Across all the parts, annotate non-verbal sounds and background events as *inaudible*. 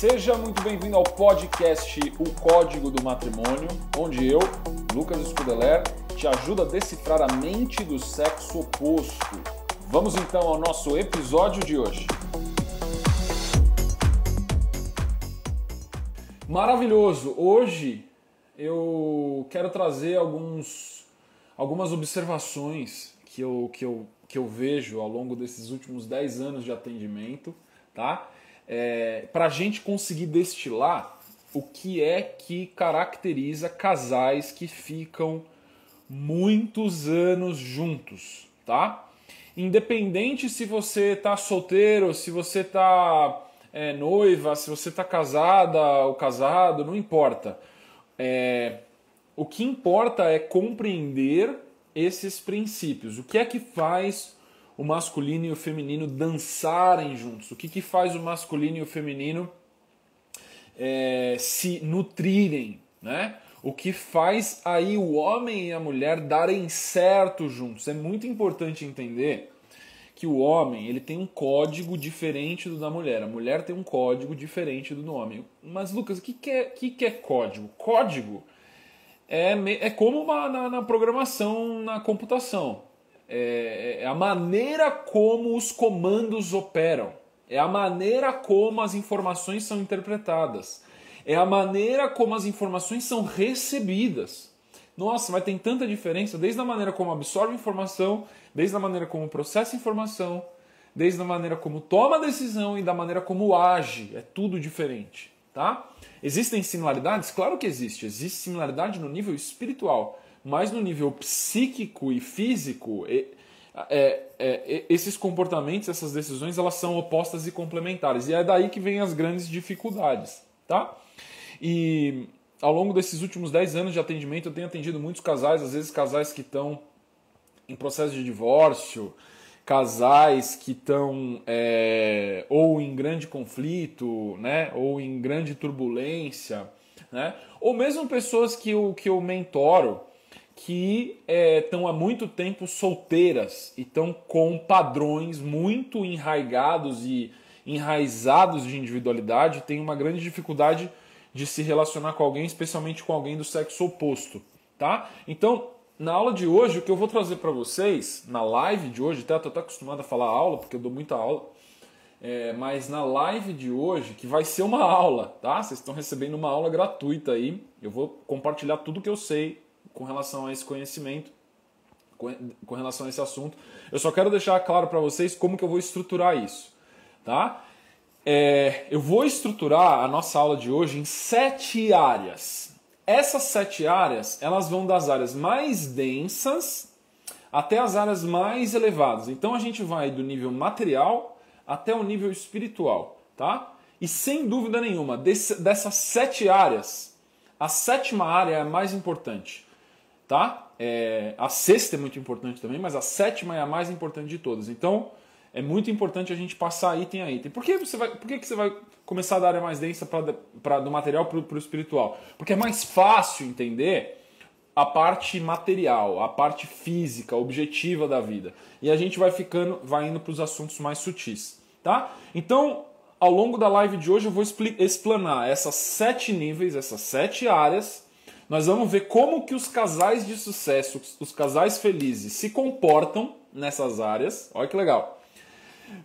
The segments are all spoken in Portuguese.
Seja muito bem-vindo ao podcast O Código do Matrimônio, onde eu, Lucas Scudeler, te ajudo a decifrar a mente do sexo oposto. Vamos então ao nosso episódio de hoje. Maravilhoso! Hoje eu quero trazer alguns, algumas observações que eu, que, eu, que eu vejo ao longo desses últimos 10 anos de atendimento, tá? É, para a gente conseguir destilar o que é que caracteriza casais que ficam muitos anos juntos, tá? Independente se você tá solteiro, se você tá é, noiva, se você tá casada ou casado, não importa. É, o que importa é compreender esses princípios. O que é que faz o masculino e o feminino dançarem juntos? O que, que faz o masculino e o feminino é, se nutrirem? Né? O que faz aí o homem e a mulher darem certo juntos? É muito importante entender que o homem ele tem um código diferente do da mulher. A mulher tem um código diferente do do homem. Mas, Lucas, o que, que, é, que, que é código? Código é, é como uma, na, na programação, na computação. É, é a maneira como os comandos operam, é a maneira como as informações são interpretadas, é a maneira como as informações são recebidas. Nossa, mas tem tanta diferença desde a maneira como absorve informação, desde a maneira como processa informação, desde a maneira como toma decisão e da maneira como age. É tudo diferente, tá? Existem similaridades? Claro que existe. Existe similaridade no nível espiritual mas no nível psíquico e físico, é, é, é, esses comportamentos, essas decisões, elas são opostas e complementares. E é daí que vem as grandes dificuldades, tá? E ao longo desses últimos 10 anos de atendimento, eu tenho atendido muitos casais, às vezes casais que estão em processo de divórcio, casais que estão é, ou em grande conflito, né, ou em grande turbulência, né, ou mesmo pessoas que eu, que eu mentoro, que estão é, há muito tempo solteiras e estão com padrões muito enraigados e enraizados de individualidade, têm uma grande dificuldade de se relacionar com alguém, especialmente com alguém do sexo oposto, tá? Então, na aula de hoje, o que eu vou trazer para vocês, na live de hoje, tá? Eu tô até acostumado a falar aula, porque eu dou muita aula, é, mas na live de hoje, que vai ser uma aula, tá? Vocês estão recebendo uma aula gratuita aí, eu vou compartilhar tudo que eu sei com relação a esse conhecimento, com, relação a esse assunto. Eu só quero deixar claro para vocês como que eu vou estruturar isso, tá? É, eu vou estruturar a nossa aula de hoje em sete áreas. Essas sete áreas, elas vão das áreas mais densas até as áreas mais elevadas. Então a gente vai do nível material até o nível espiritual, tá? E sem dúvida nenhuma, desse, dessas sete áreas, a sétima área é a mais importante tá? É, a sexta é muito importante também, mas a sétima é a mais importante de todas. Então, é muito importante a gente passar item a item. Por que você vai, por que, que você vai começar da área mais densa pra do material para o espiritual? Porque é mais fácil entender a parte material, a parte física, objetiva da vida. E a gente vai ficando, vai indo para os assuntos mais sutis, tá? Então, ao longo da live de hoje eu vou explanar essas sete níveis, essas sete áreas nós vamos ver como que os casais de sucesso, os casais felizes se comportam nessas áreas. Olha que legal.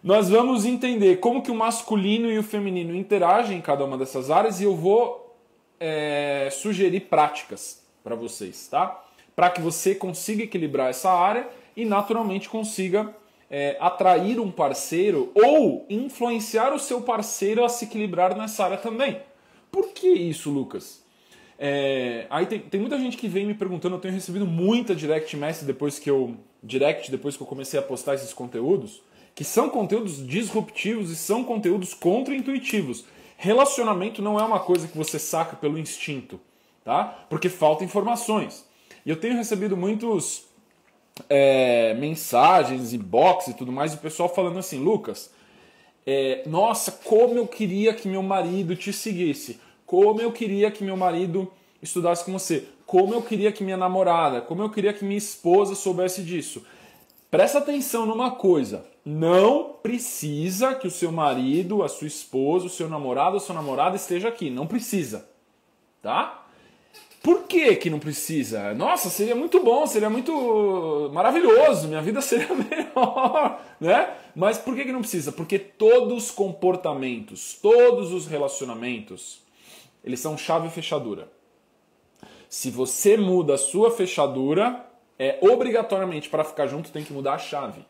Nós vamos entender como que o masculino e o feminino interagem em cada uma dessas áreas e eu vou é, sugerir práticas para vocês, tá? Para que você consiga equilibrar essa área e naturalmente consiga é, atrair um parceiro ou influenciar o seu parceiro a se equilibrar nessa área também. Por que isso, Lucas? É, aí tem, tem muita gente que vem me perguntando, eu tenho recebido muita direct message depois que eu direct depois que eu comecei a postar esses conteúdos, que são conteúdos disruptivos e são conteúdos contra-intuitivos. Relacionamento não é uma coisa que você saca pelo instinto, tá? Porque falta informações. E eu tenho recebido muitos é, mensagens, inbox e tudo mais, o pessoal falando assim, Lucas, é, nossa, como eu queria que meu marido te seguisse. Como eu queria que meu marido estudasse com você. Como eu queria que minha namorada, como eu queria que minha esposa soubesse disso. Presta atenção numa coisa. não precisa que o seu marido, a sua esposa, o seu namorado, a sua namorada esteja aqui. Não precisa. Tá? Por que, que não precisa? Nossa, seria muito bom, seria muito maravilhoso, minha vida seria *laughs* melhor, né? Mas por que, que não precisa? Porque todos os comportamentos, todos os relacionamentos, eles são chave e fechadura. Se você muda a sua fechadura, é obrigatoriamente para ficar junto tem que mudar a chave,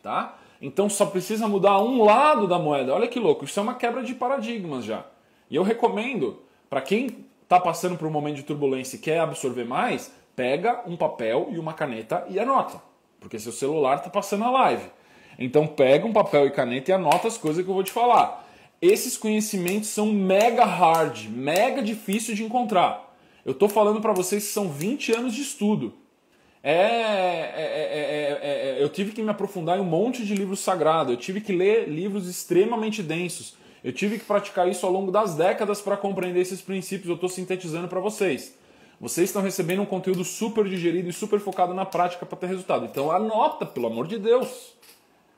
tá? Então só precisa mudar um lado da moeda. Olha que louco, isso é uma quebra de paradigmas já. E eu recomendo, para quem está passando por um momento de turbulência e quer absorver mais, pega um papel e uma caneta e anota. Porque seu celular está passando a live. Então pega um papel e caneta e anota as coisas que eu vou te falar. Esses conhecimentos são mega hard, mega difícil de encontrar. Eu estou falando para vocês que são 20 anos de estudo. É, é, é, eu tive que me aprofundar em um monte de livros sagrados, eu tive que ler livros extremamente densos, eu tive que praticar isso ao longo das décadas para compreender esses princípios. Eu estou sintetizando para vocês. Vocês estão recebendo um conteúdo super digerido e super focado na prática para ter resultado. Então anota, pelo amor de Deus.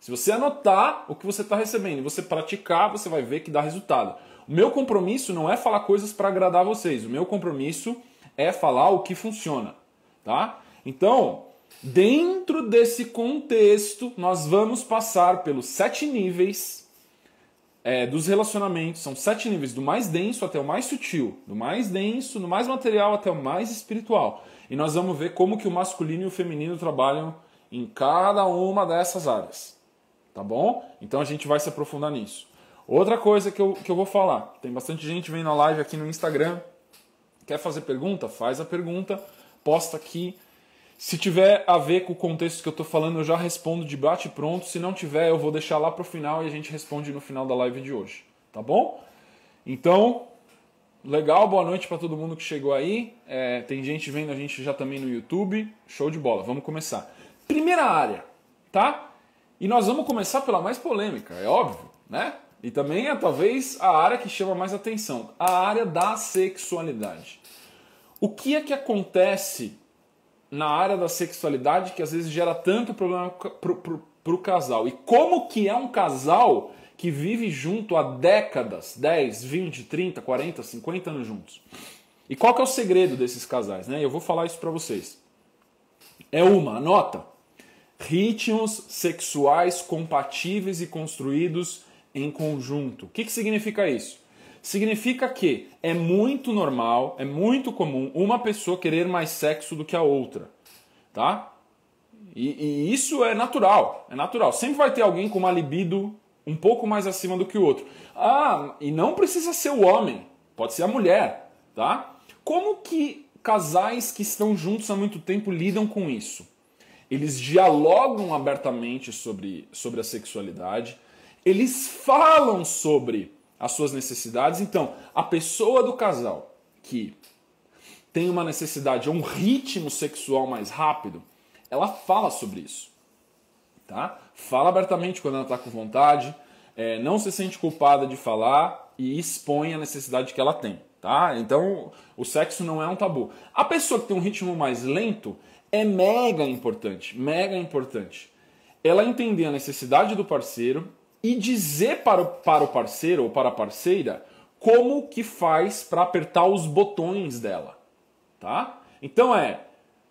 Se você anotar o que você está recebendo e você praticar, você vai ver que dá resultado. O meu compromisso não é falar coisas para agradar vocês. O meu compromisso é falar o que funciona, tá? Então, dentro desse contexto, nós vamos passar pelos sete níveis é, dos relacionamentos. São sete níveis, do mais denso até o mais sutil, do mais denso, do mais material até o mais espiritual. E nós vamos ver como que o masculino e o feminino trabalham em cada uma dessas áreas. Tá bom? Então a gente vai se aprofundar nisso. Outra coisa que eu, que eu vou falar: tem bastante gente vendo a live aqui no Instagram. Quer fazer pergunta? Faz a pergunta, posta aqui se tiver a ver com o contexto que eu estou falando, eu já respondo de bate pronto. Se não tiver, eu vou deixar lá para o final e a gente responde no final da live de hoje. Tá bom? Então, legal, boa noite para todo mundo que chegou aí. É, tem gente vendo a gente já também no YouTube. Show de bola, vamos começar. Primeira área, tá? E nós vamos começar pela mais polêmica, é óbvio, né? E também é talvez a área que chama mais atenção, a área da sexualidade. O que é que acontece na área da sexualidade que às vezes gera tanto problema para o casal. E como que é um casal que vive junto há décadas, 10, 20, 30, 40, 50 anos juntos? E qual que é o segredo desses casais? Né? Eu vou falar isso para vocês. É uma, anota, ritmos sexuais compatíveis e construídos em conjunto. O que, que significa isso? significa que é muito normal, é muito comum uma pessoa querer mais sexo do que a outra, tá? E, e, isso é natural, é natural. Sempre vai ter alguém com uma libido um pouco mais acima do que o outro. Ah, e não precisa ser o homem, pode ser a mulher, tá? Como que casais que estão juntos há muito tempo lidam com isso? Eles dialogam abertamente sobre, sobre a sexualidade, eles falam sobre as suas necessidades. Então, a pessoa do casal que tem uma necessidade, um ritmo sexual mais rápido, ela fala sobre isso. Tá? Fala abertamente quando ela está com vontade, é, não se sente culpada de falar e expõe a necessidade que ela tem. Tá? Então, o sexo não é um tabu. A pessoa que tem um ritmo mais lento é mega importante, mega importante. Ela entender a necessidade do parceiro e dizer para o, para o parceiro ou para a parceira como que faz para apertar os botões dela, tá? Então é,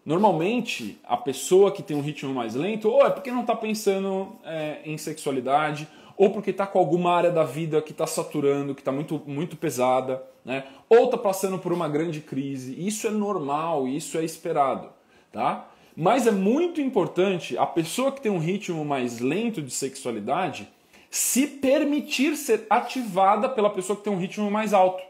normalmente a pessoa que tem um ritmo mais lento ou é porque não está pensando é, em sexualidade ou porque está com alguma área da vida que está saturando, que está muito, muito pesada, né? ou está passando por uma grande crise. Isso é normal, isso é esperado, tá? Mas é muito importante a pessoa que tem um ritmo mais lento de sexualidade se permitir ser ativada pela pessoa que tem um ritmo mais alto,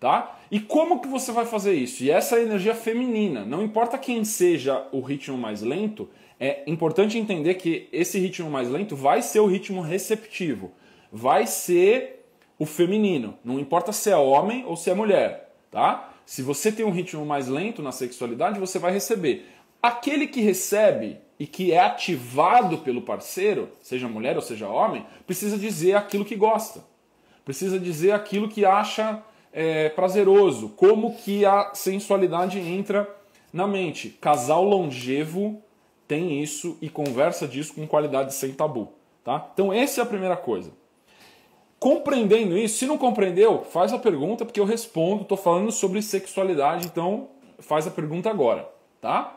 tá? E como que você vai fazer isso? E essa é a energia feminina. Não importa quem seja o ritmo mais lento, é importante entender que esse ritmo mais lento vai ser o ritmo receptivo, vai ser o feminino. Não importa se é homem ou se é mulher, tá? Se você tem um ritmo mais lento na sexualidade, você vai receber. Aquele que recebe e que é ativado pelo parceiro, seja mulher ou seja homem, precisa dizer aquilo que gosta, precisa dizer aquilo que acha é, prazeroso, como que a sensualidade entra na mente. Casal longevo tem isso e conversa disso com qualidade sem tabu, Tá? Então, essa é a primeira coisa. Compreendendo isso, se não compreendeu, faz a pergunta, porque eu respondo. Estou falando sobre sexualidade, então faz a pergunta agora. Tá?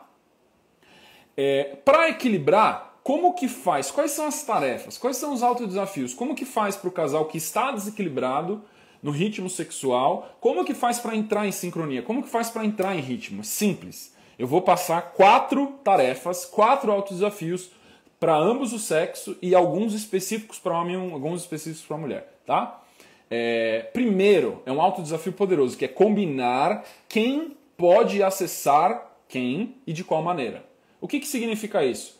É, Para equilibrar, como que faz? Quais são as tarefas? Quais são os autodesafios? Como que faz para o casal que está desequilibrado no ritmo sexual? Como que faz para entrar em sincronia? Como que faz para entrar em ritmo? Simples. Eu vou passar quatro tarefas, quatro autodesafios para ambos os sexos e alguns específicos para homem e alguns específicos para mulher, tá? É, primeiro, é um alto desafio poderoso, que é combinar quem pode acessar quem e de qual maneira. O que, que significa isso?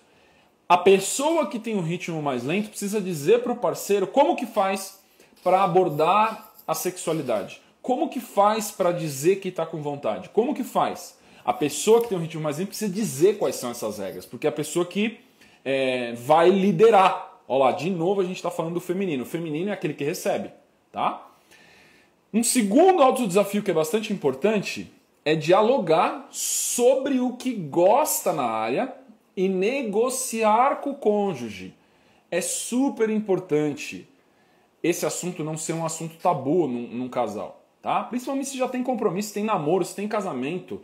A pessoa que tem um ritmo mais lento precisa dizer para o parceiro como que faz para abordar a sexualidade. Como que faz para dizer que está com vontade? Como que faz? A pessoa que tem um ritmo mais lento precisa dizer quais são essas regras, porque é a pessoa que é, vai liderar. Olha lá, de novo a gente está falando do feminino. O feminino é aquele que recebe, tá? Um segundo alto desafio que é bastante importante é dialogar sobre o que gosta na área e negociar com o cônjuge. É super importante esse assunto não ser um assunto tabu num, num casal, tá? Principalmente se já tem compromisso, tem namoro, se tem casamento.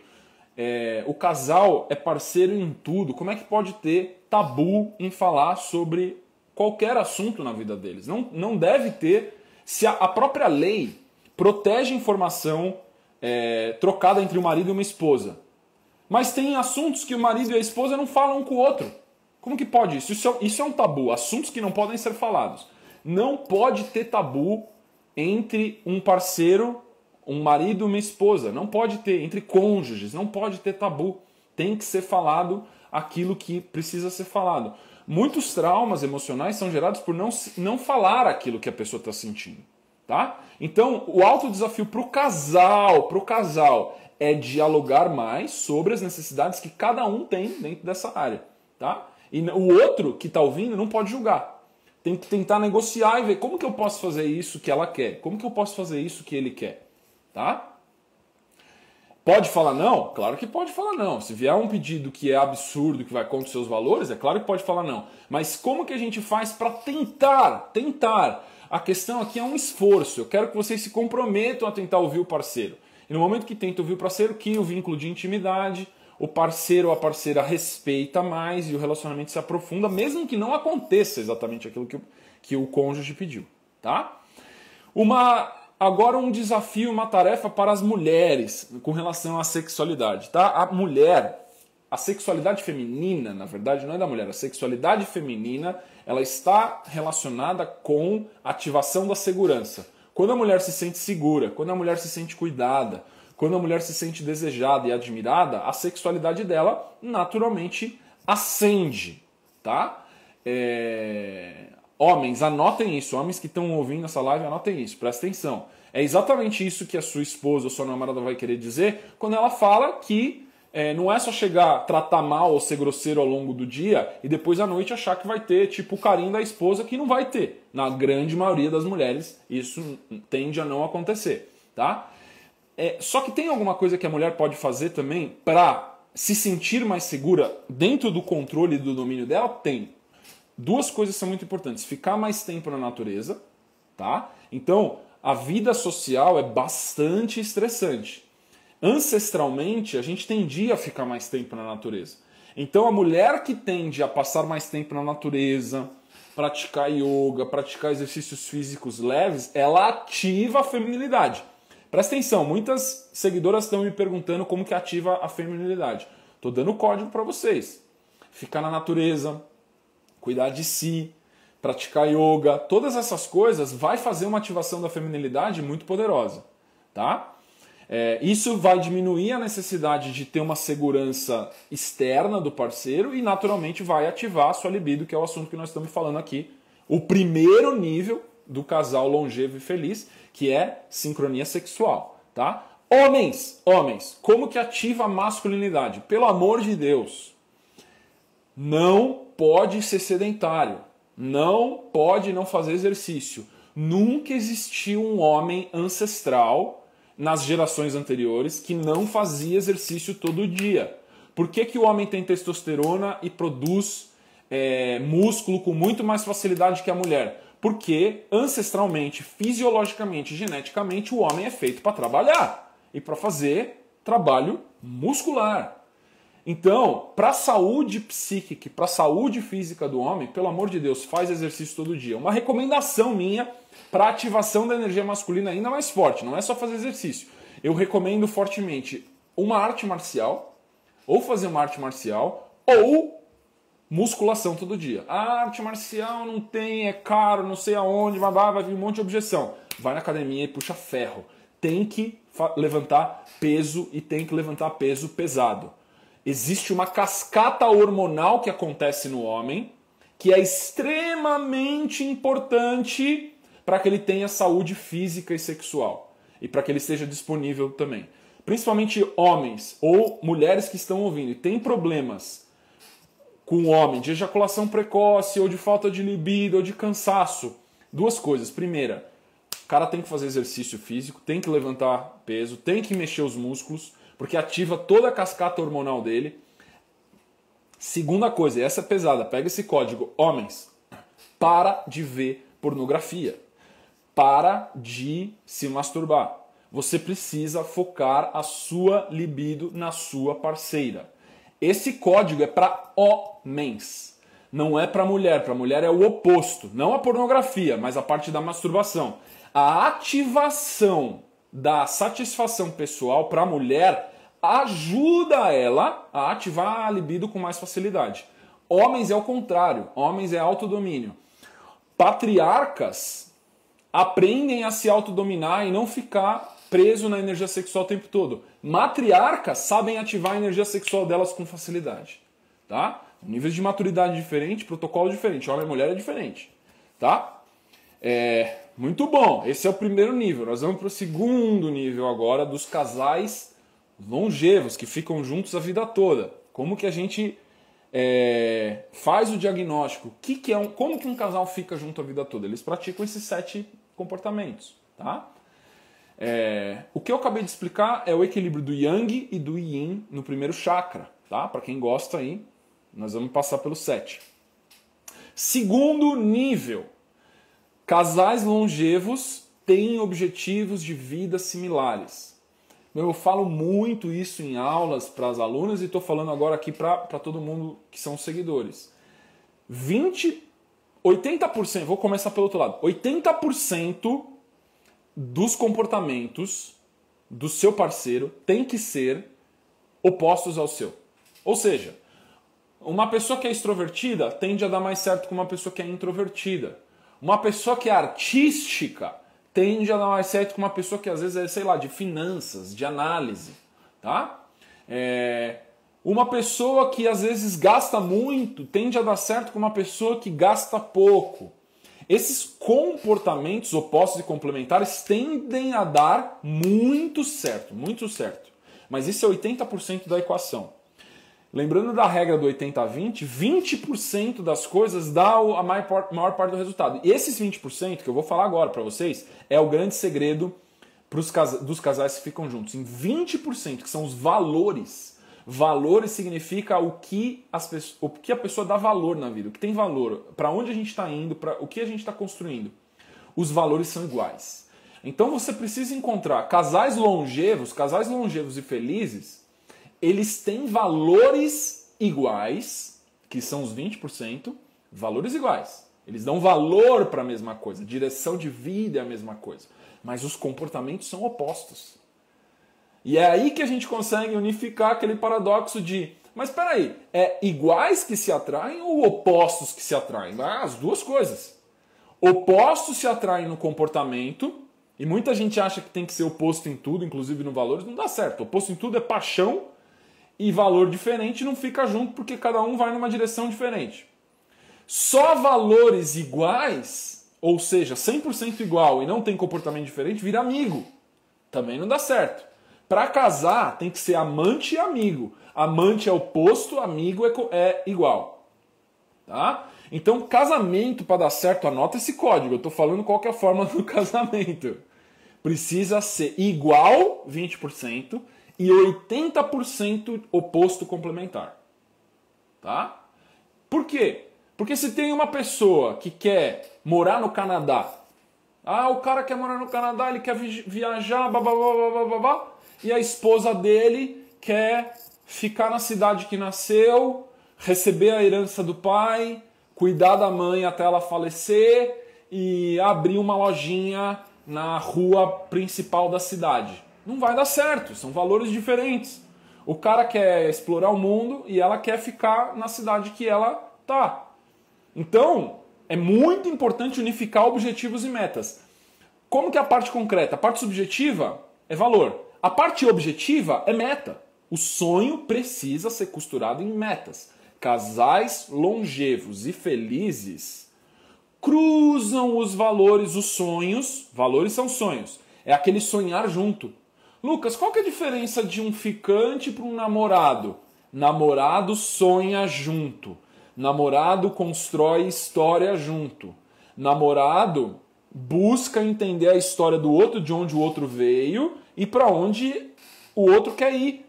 É, o casal é parceiro em tudo. Como é que pode ter tabu em falar sobre qualquer assunto na vida deles? Não, não deve ter. Se a, a própria lei protege informação é, trocada entre o marido e uma esposa, mas tem assuntos que o marido e a esposa não falam um com o outro. Como que pode isso? Isso é, isso é um tabu. Assuntos que não podem ser falados. Não pode ter tabu entre um parceiro, um marido e uma esposa. Não pode ter. Entre cônjuges. Não pode ter tabu. Tem que ser falado aquilo que precisa ser falado. Muitos traumas emocionais são gerados por não, não falar aquilo que a pessoa está sentindo. Tá? Então, o alto desafio para o casal, para o casal, é dialogar mais sobre as necessidades que cada um tem dentro dessa área. Tá? E o outro que está ouvindo não pode julgar tem que tentar negociar e ver como que eu posso fazer isso que ela quer, como que eu posso fazer isso que ele quer, tá? Pode falar não? Claro que pode falar não. Se vier um pedido que é absurdo, que vai contra os seus valores, é claro que pode falar não. Mas como que a gente faz para tentar, tentar? A questão aqui é um esforço. Eu quero que vocês se comprometam a tentar ouvir o parceiro. E no momento que tenta ouvir o parceiro, que o vínculo de intimidade, o parceiro ou a parceira respeita mais e o relacionamento se aprofunda, mesmo que não aconteça exatamente aquilo que o, que o cônjuge pediu, tá? Uma agora um desafio, uma tarefa para as mulheres com relação à sexualidade, tá? A mulher, a sexualidade feminina, na verdade, não é da mulher, a sexualidade feminina, ela está relacionada com a ativação da segurança. Quando a mulher se sente segura, quando a mulher se sente cuidada, quando a mulher se sente desejada e admirada, a sexualidade dela naturalmente acende, tá? É... Homens, anotem isso. Homens que estão ouvindo essa live, anotem isso. Presta atenção. É exatamente isso que a sua esposa ou sua namorada vai querer dizer quando ela fala que é, não é só chegar, tratar mal ou ser grosseiro ao longo do dia e depois à noite achar que vai ter tipo o carinho da esposa que não vai ter. Na grande maioria das mulheres, isso tende a não acontecer, tá? É, só que tem alguma coisa que a mulher pode fazer também para se sentir mais segura dentro do controle e do domínio dela? Tem. Duas coisas são muito importantes: ficar mais tempo na natureza, tá? Então, a vida social é bastante estressante. Ancestralmente, a gente tendia a ficar mais tempo na natureza. Então, a mulher que tende a passar mais tempo na natureza, praticar yoga, praticar exercícios físicos leves, ela ativa a feminilidade. Presta atenção, muitas seguidoras estão me perguntando como que ativa a feminilidade. Estou dando código para vocês. Ficar na natureza, cuidar de si, praticar yoga, todas essas coisas vai fazer uma ativação da feminilidade muito poderosa, tá? É, isso vai diminuir a necessidade de ter uma segurança externa do parceiro e naturalmente vai ativar a sua libido, que é o assunto que nós estamos falando aqui. O primeiro nível do casal longevo e feliz, que é sincronia sexual, tá? Homens, homens, como que ativa a masculinidade? Pelo amor de Deus, não pode ser sedentário, não pode não fazer exercício. Nunca existiu um homem ancestral nas gerações anteriores que não fazia exercício todo dia. Por que, que o homem tem testosterona e produz é, músculo com muito mais facilidade que a mulher? Porque ancestralmente, fisiologicamente, geneticamente, o homem é feito para trabalhar e para fazer trabalho muscular. Então, para a saúde psíquica, para a saúde física do homem, pelo amor de Deus, faz exercício todo dia. Uma recomendação minha para ativação da energia masculina ainda mais forte, não é só fazer exercício. Eu recomendo fortemente uma arte marcial, ou fazer uma arte marcial, ou musculação todo dia. A arte marcial não tem, é caro, não sei aonde, vai, vai vir um monte de objeção. Vai na academia e puxa ferro. Tem que levantar peso e tem que levantar peso pesado existe uma cascata hormonal que acontece no homem que é extremamente importante para que ele tenha saúde física e sexual e para que ele esteja disponível também. Principalmente homens ou mulheres que estão ouvindo e têm problemas com o homem de ejaculação precoce ou de falta de libido ou de cansaço. Duas coisas. Primeira, o cara tem que fazer exercício físico, tem que levantar peso, tem que mexer os músculos porque ativa toda a cascata hormonal dele. Segunda coisa, e essa é pesada, pega esse código, homens, para de ver pornografia. Para de se masturbar. Você precisa focar a sua libido na sua parceira. Esse código é para homens, não é para mulher. Para mulher é o oposto, não a pornografia, mas a parte da masturbação. A ativação da satisfação pessoal para a mulher ajuda ela a ativar a libido com mais facilidade. Homens é o contrário, homens é autodomínio. Patriarcas aprendem a se autodominar e não ficar preso na energia sexual o tempo todo. Matriarcas sabem ativar a energia sexual delas com facilidade, tá? Níveis de maturidade diferente, protocolo diferente, homem e mulher é diferente, tá? É, muito bom, esse é o primeiro nível. Nós vamos para o segundo nível agora dos casais longevos que ficam juntos a vida toda. Como que a gente é, faz o diagnóstico? Que que é um, como que um casal fica junto a vida toda? Eles praticam esses sete comportamentos, tá? É, o que eu acabei de explicar é o equilíbrio do Yang e do Yin no primeiro chakra, tá? Para quem gosta aí, nós vamos passar pelo sete. Segundo nível, Casais longevos têm objetivos de vida similares. Eu falo muito isso em aulas para as alunas e estou falando agora aqui para todo mundo que são seguidores. 20, 80%, vou começar pelo outro lado. 80% dos comportamentos do seu parceiro tem que ser opostos ao seu. Ou seja, uma pessoa que é extrovertida tende a dar mais certo com uma pessoa que é introvertida. Uma pessoa que é artística tende a dar mais certo com uma pessoa que às vezes é, sei lá, de finanças, de análise, tá? É... Uma pessoa que às vezes gasta muito tende a dar certo com uma pessoa que gasta pouco. Esses comportamentos opostos e complementares tendem a dar muito certo, muito certo. Mas isso é 80% da equação. Lembrando da regra do 80-20, 20%, das coisas dá a maior, parte do resultado. E esses 20% que eu vou falar agora para vocês é o grande segredo pros dos casais que ficam juntos. Em 20%, que são os valores. Valores significa o que, as, o que a pessoa dá valor na vida, o que tem valor, para onde a gente está indo, para o que a gente está construindo. Os valores são iguais. Então você precisa encontrar casais longevos, casais longevos e felizes eles têm valores iguais, que são os 20%, valores iguais. Eles dão valor para a mesma coisa, direção de vida é a mesma coisa, mas os comportamentos são opostos. E é aí que a gente consegue unificar aquele paradoxo de, mas espera aí, é iguais que se atraem ou opostos que se atraem? Ah, as duas coisas. Opostos se atraem no comportamento, e muita gente acha que tem que ser oposto em tudo, inclusive no valores, não dá certo. Oposto em tudo é paixão e valor diferente não fica junto porque cada um vai numa direção diferente. Só valores iguais, ou seja, 100% igual e não tem comportamento diferente, vira amigo. Também não dá certo. Para casar, tem que ser amante e amigo. Amante é oposto, amigo é, é igual. Tá? Então, casamento, para dar certo, anota esse código. Eu estou falando qual é a forma do *laughs* casamento. Precisa ser igual 20%, e 80% oposto complementar. Tá? Por quê? Porque se tem uma pessoa que quer morar no Canadá, ah, o cara quer morar no Canadá, ele quer viajar, babá, babá, e a esposa dele quer ficar na cidade que nasceu, receber a herança do pai, cuidar da mãe até ela falecer e abrir uma lojinha na rua principal da cidade. Não vai dar certo, são valores diferentes. O cara quer explorar o mundo e ela quer ficar na cidade que ela tá. Então, é muito importante unificar objetivos e metas. Como que é a parte concreta? A parte subjetiva é valor. A parte objetiva é meta. O sonho precisa ser costurado em metas. Casais longevos e felizes cruzam os valores, os sonhos. Valores são sonhos. É aquele sonhar junto. Lucas, qual que é a diferença de um ficante para um namorado? Namorado sonha junto. Namorado constrói história junto. Namorado busca entender a história do outro, de onde o outro veio e para onde o outro quer ir.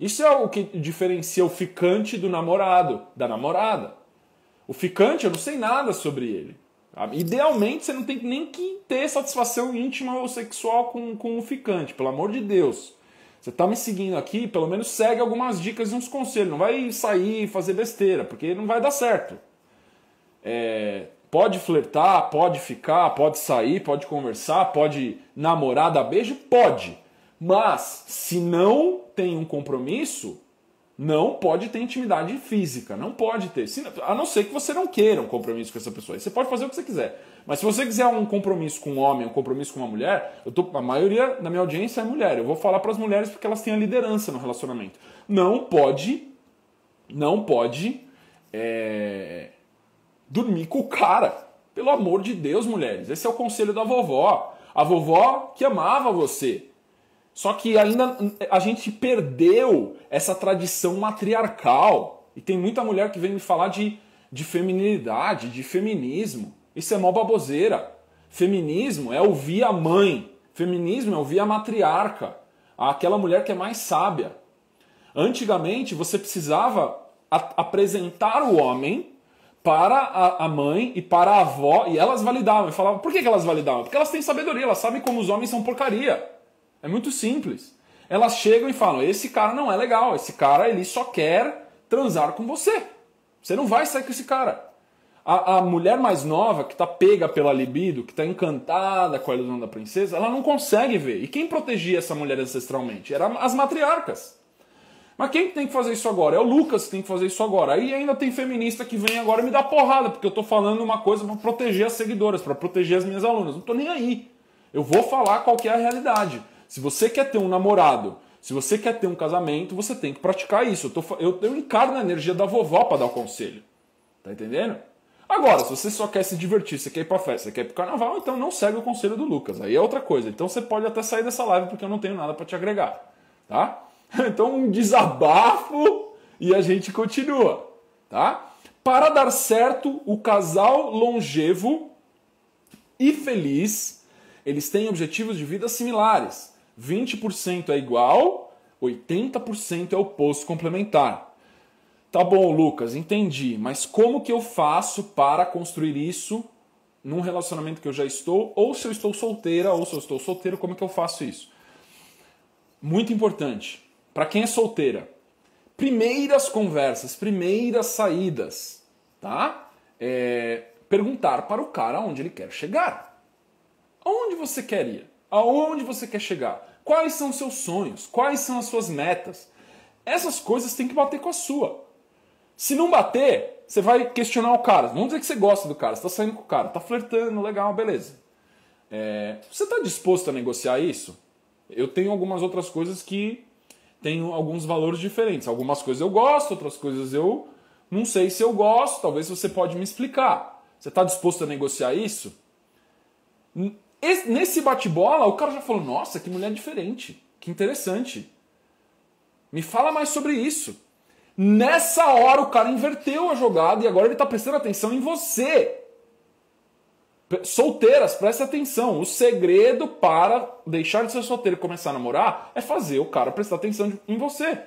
Isso é o que diferencia o ficante do namorado, da namorada. O ficante, eu não sei nada sobre ele. Idealmente, você não tem nem que ter satisfação íntima ou sexual com, com o ficante, pelo amor de Deus. Você está me seguindo aqui, pelo menos segue algumas dicas e uns conselhos. Não vai sair e fazer besteira, porque não vai dar certo. É, pode flertar, pode ficar, pode sair, pode conversar, pode namorar, dar beijo? Pode. Mas se não tem um compromisso, não pode ter intimidade física, não pode ter. A não ser que você não queira um compromisso com essa pessoa. Você pode fazer o que você quiser. Mas se você quiser um compromisso com um homem, um compromisso com uma mulher, eu tô, a maioria da minha audiência é mulher. Eu vou falar para as mulheres porque elas têm a liderança no relacionamento. Não pode, não pode é, dormir com o cara. Pelo amor de Deus, mulheres. Esse é o conselho da vovó. A vovó que amava você. Só que ainda a gente perdeu essa tradição matriarcal. E tem muita mulher que vem me falar de, de feminilidade, de feminismo. Isso é mó baboseira. Feminismo é ouvir a mãe. Feminismo é ouvir a matriarca. Aquela mulher que é mais sábia. Antigamente você precisava apresentar o homem para a, a, mãe e para a avó e elas validavam. E falavam, por que, que elas validavam? Porque elas têm sabedoria, elas sabem como os homens são porcaria. É muito simples. Elas chegam e falam: esse cara não é legal, esse cara ele só quer transar com você. Você não vai sair com esse cara. A, a mulher mais nova, que está pega pela libido, que está encantada com a ilusão da princesa, ela não consegue ver. E quem protegia essa mulher ancestralmente? Eram as matriarcas. Mas quem tem que fazer isso agora? É o Lucas que tem que fazer isso agora. Aí ainda tem feminista que vem agora me dá porrada, porque eu estou falando uma coisa para proteger as seguidoras, para proteger as minhas alunas. Não estou nem aí. Eu vou falar qual é a realidade. Se você quer ter um namorado, se você quer ter um casamento, você tem que praticar isso. Eu, tô, eu, eu encarno a energia da vovó para dar o conselho. Tá entendendo? Agora, se você só quer se divertir, você quer ir pra festa, você quer ir pro carnaval, então não segue o conselho do Lucas. Aí é outra coisa. Então você pode até sair dessa live porque eu não tenho nada para te agregar. Tá? *laughs* Então um desabafo e a gente continua. Tá? Para dar certo, o casal longevo e feliz, eles têm objetivos de vida similares. 20% é igual, 80% é oposto complementar. Tá bom, Lucas, entendi, mas como que eu faço para construir isso num relacionamento que eu já estou, ou se eu estou solteira, ou se eu estou solteiro, como que eu faço isso? Muito importante, para quem é solteira, primeiras conversas, primeiras saídas, tá? É perguntar para o cara onde ele quer chegar. Aonde você quer ir? Aonde você quer chegar? Quais são os seus sonhos? Quais são as suas metas? Essas coisas têm que bater com a sua. Se não bater, você vai questionar o cara. Vamos dizer que você gosta do cara, você está saindo com o cara, está flertando, legal, beleza. É, você está disposto a negociar isso? Eu tenho algumas outras coisas que tenho alguns valores diferentes. Algumas coisas eu gosto, outras coisas eu não sei se eu gosto. Talvez você pode me explicar. Você está disposto a negociar isso? Nesse bate-bola, o cara já falou: Nossa, que mulher diferente, que interessante. Me fala mais sobre isso. Nessa hora o cara inverteu a jogada e agora ele está prestando atenção em você. Solteiras, presta atenção. O segredo para deixar de ser solteiro e começar a namorar é fazer o cara prestar atenção em você.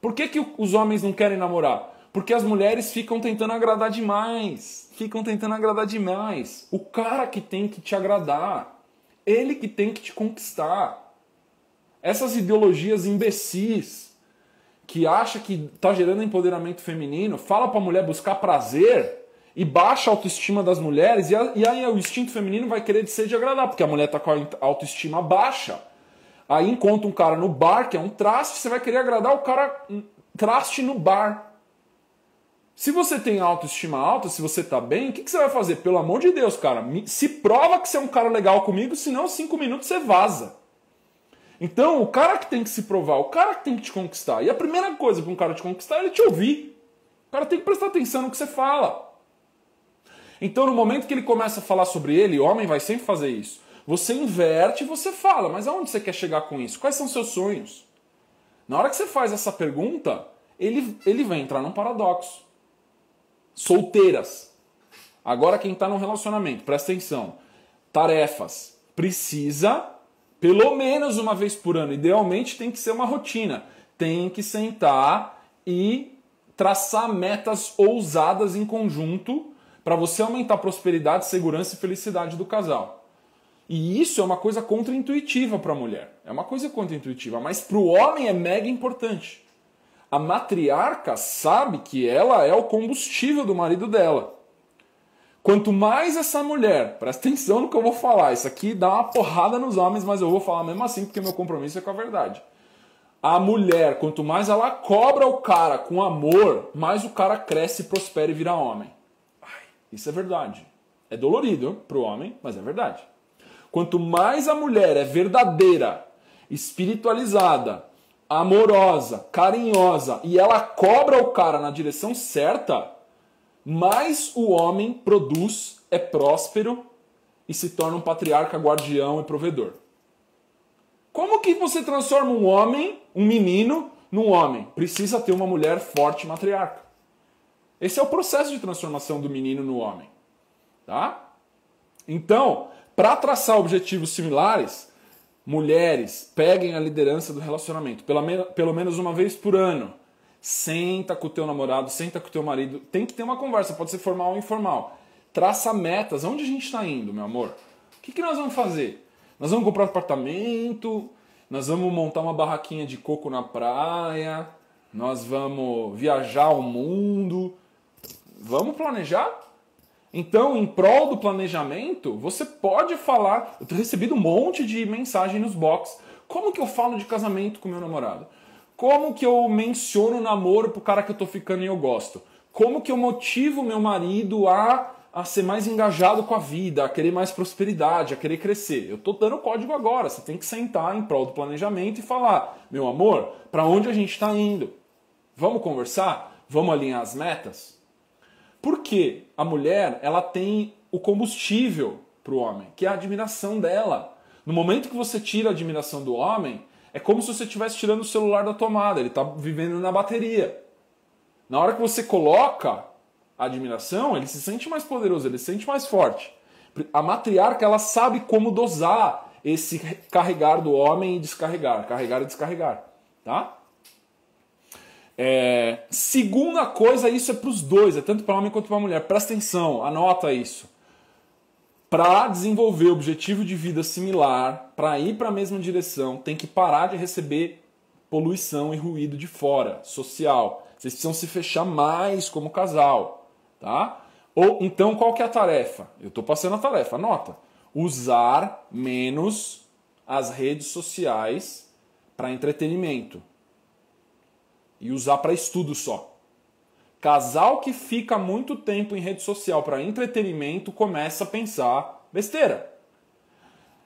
Por que, que os homens não querem namorar? Porque as mulheres ficam tentando agradar demais. Ficam tentando agradar demais. O cara que tem que te agradar. Ele que tem que te conquistar. Essas ideologias imbecis que acha que tá gerando empoderamento feminino, fala pra mulher buscar prazer e baixa a autoestima das mulheres, e, aí o instinto feminino vai querer ser de agradar, porque a mulher tá com a autoestima baixa. Aí encontra um cara no bar, que é um traste, você vai querer agradar o cara traste no bar. Se você tem autoestima alta, se você tá bem, o que, que você vai fazer? Pelo amor de Deus, cara, se prova que você é um cara legal comigo, senão cinco minutos você vaza. Então, o cara que tem que se provar, o cara que tem que te conquistar. E a primeira coisa para um cara te conquistar é ele te ouvir. O cara tem que prestar atenção no que você fala. Então, no momento que ele começa a falar sobre ele, o homem vai sempre fazer isso. Você inverte e você fala, mas aonde você quer chegar com isso? Quais são seus sonhos? Na hora que você faz essa pergunta, ele, ele vai entrar num paradoxo. Solteiras. Agora quem está num relacionamento, presta atenção. Tarefas. Precisa pelo menos uma vez por ano. Idealmente tem que ser uma rotina. Tem que sentar e traçar metas ousadas em conjunto para você aumentar a prosperidade, segurança e felicidade do casal. E isso é uma coisa contraintuitiva para a mulher. É uma coisa contraintuitiva, mas para o homem é mega importante. A matriarca sabe que ela é o combustível do marido dela. Quanto mais essa mulher, presta atenção no que eu vou falar, isso aqui dá uma porrada nos homens, mas eu vou falar mesmo assim porque meu compromisso é com a verdade. A mulher, quanto mais ela cobra o cara com amor, mais o cara cresce, prospera e vira homem. Isso é verdade. É dolorido pro homem, mas é verdade. Quanto mais a mulher é verdadeira, espiritualizada, amorosa, carinhosa e ela cobra o cara na direção certa, mais o homem produz, é próspero e se torna um patriarca, guardião e provedor. Como que você transforma um homem, um menino, num homem? Precisa ter uma mulher forte matriarca. Esse é o processo de transformação do menino no homem. Tá? Então, para traçar objetivos similares, mulheres peguem a liderança do relacionamento, pelo, pelo menos uma vez por ano. Senta com o teu namorado, senta com o teu marido. Tem que ter uma conversa, pode ser formal ou informal. Traça metas. Onde a gente está indo, meu amor? O que, que nós vamos fazer? Nós vamos comprar um apartamento, nós vamos montar uma barraquinha de coco na praia, nós vamos viajar o mundo. Vamos planejar? Então, em prol do planejamento, você pode falar. Eu tenho recebido um monte de mensagem nos box. Como que eu falo de casamento com meu namorado? Como que eu menciono namoro pro cara que eu tô ficando e eu gosto? Como que eu motivo meu marido a, a ser mais engajado com a vida, a querer mais prosperidade, a querer crescer? Eu tô dando código agora. Você tem que sentar em prol do planejamento e falar: meu amor, para onde a gente está indo? Vamos conversar? Vamos alinhar as metas? Porque a mulher ela tem o combustível para o homem, que é a admiração dela. No momento que você tira a admiração do homem, é como se você estivesse tirando o celular da tomada, ele está vivendo na bateria. Na hora que você coloca a admiração, ele se sente mais poderoso, ele se sente mais forte. A matriarca ela sabe como dosar esse carregar do homem e descarregar, carregar e descarregar, tá? É, segunda coisa, isso é para os dois, é tanto para homem quanto para mulher. Presta atenção, anota isso para desenvolver objetivo de vida similar, para ir para a mesma direção, tem que parar de receber poluição e ruído de fora, social. Vocês precisam se fechar mais como casal, tá? Ou então qual que é a tarefa? Eu estou passando a tarefa, anota. Usar menos as redes sociais para entretenimento e usar para estudo só. Casal que fica muito tempo em rede social para entretenimento começa a pensar besteira.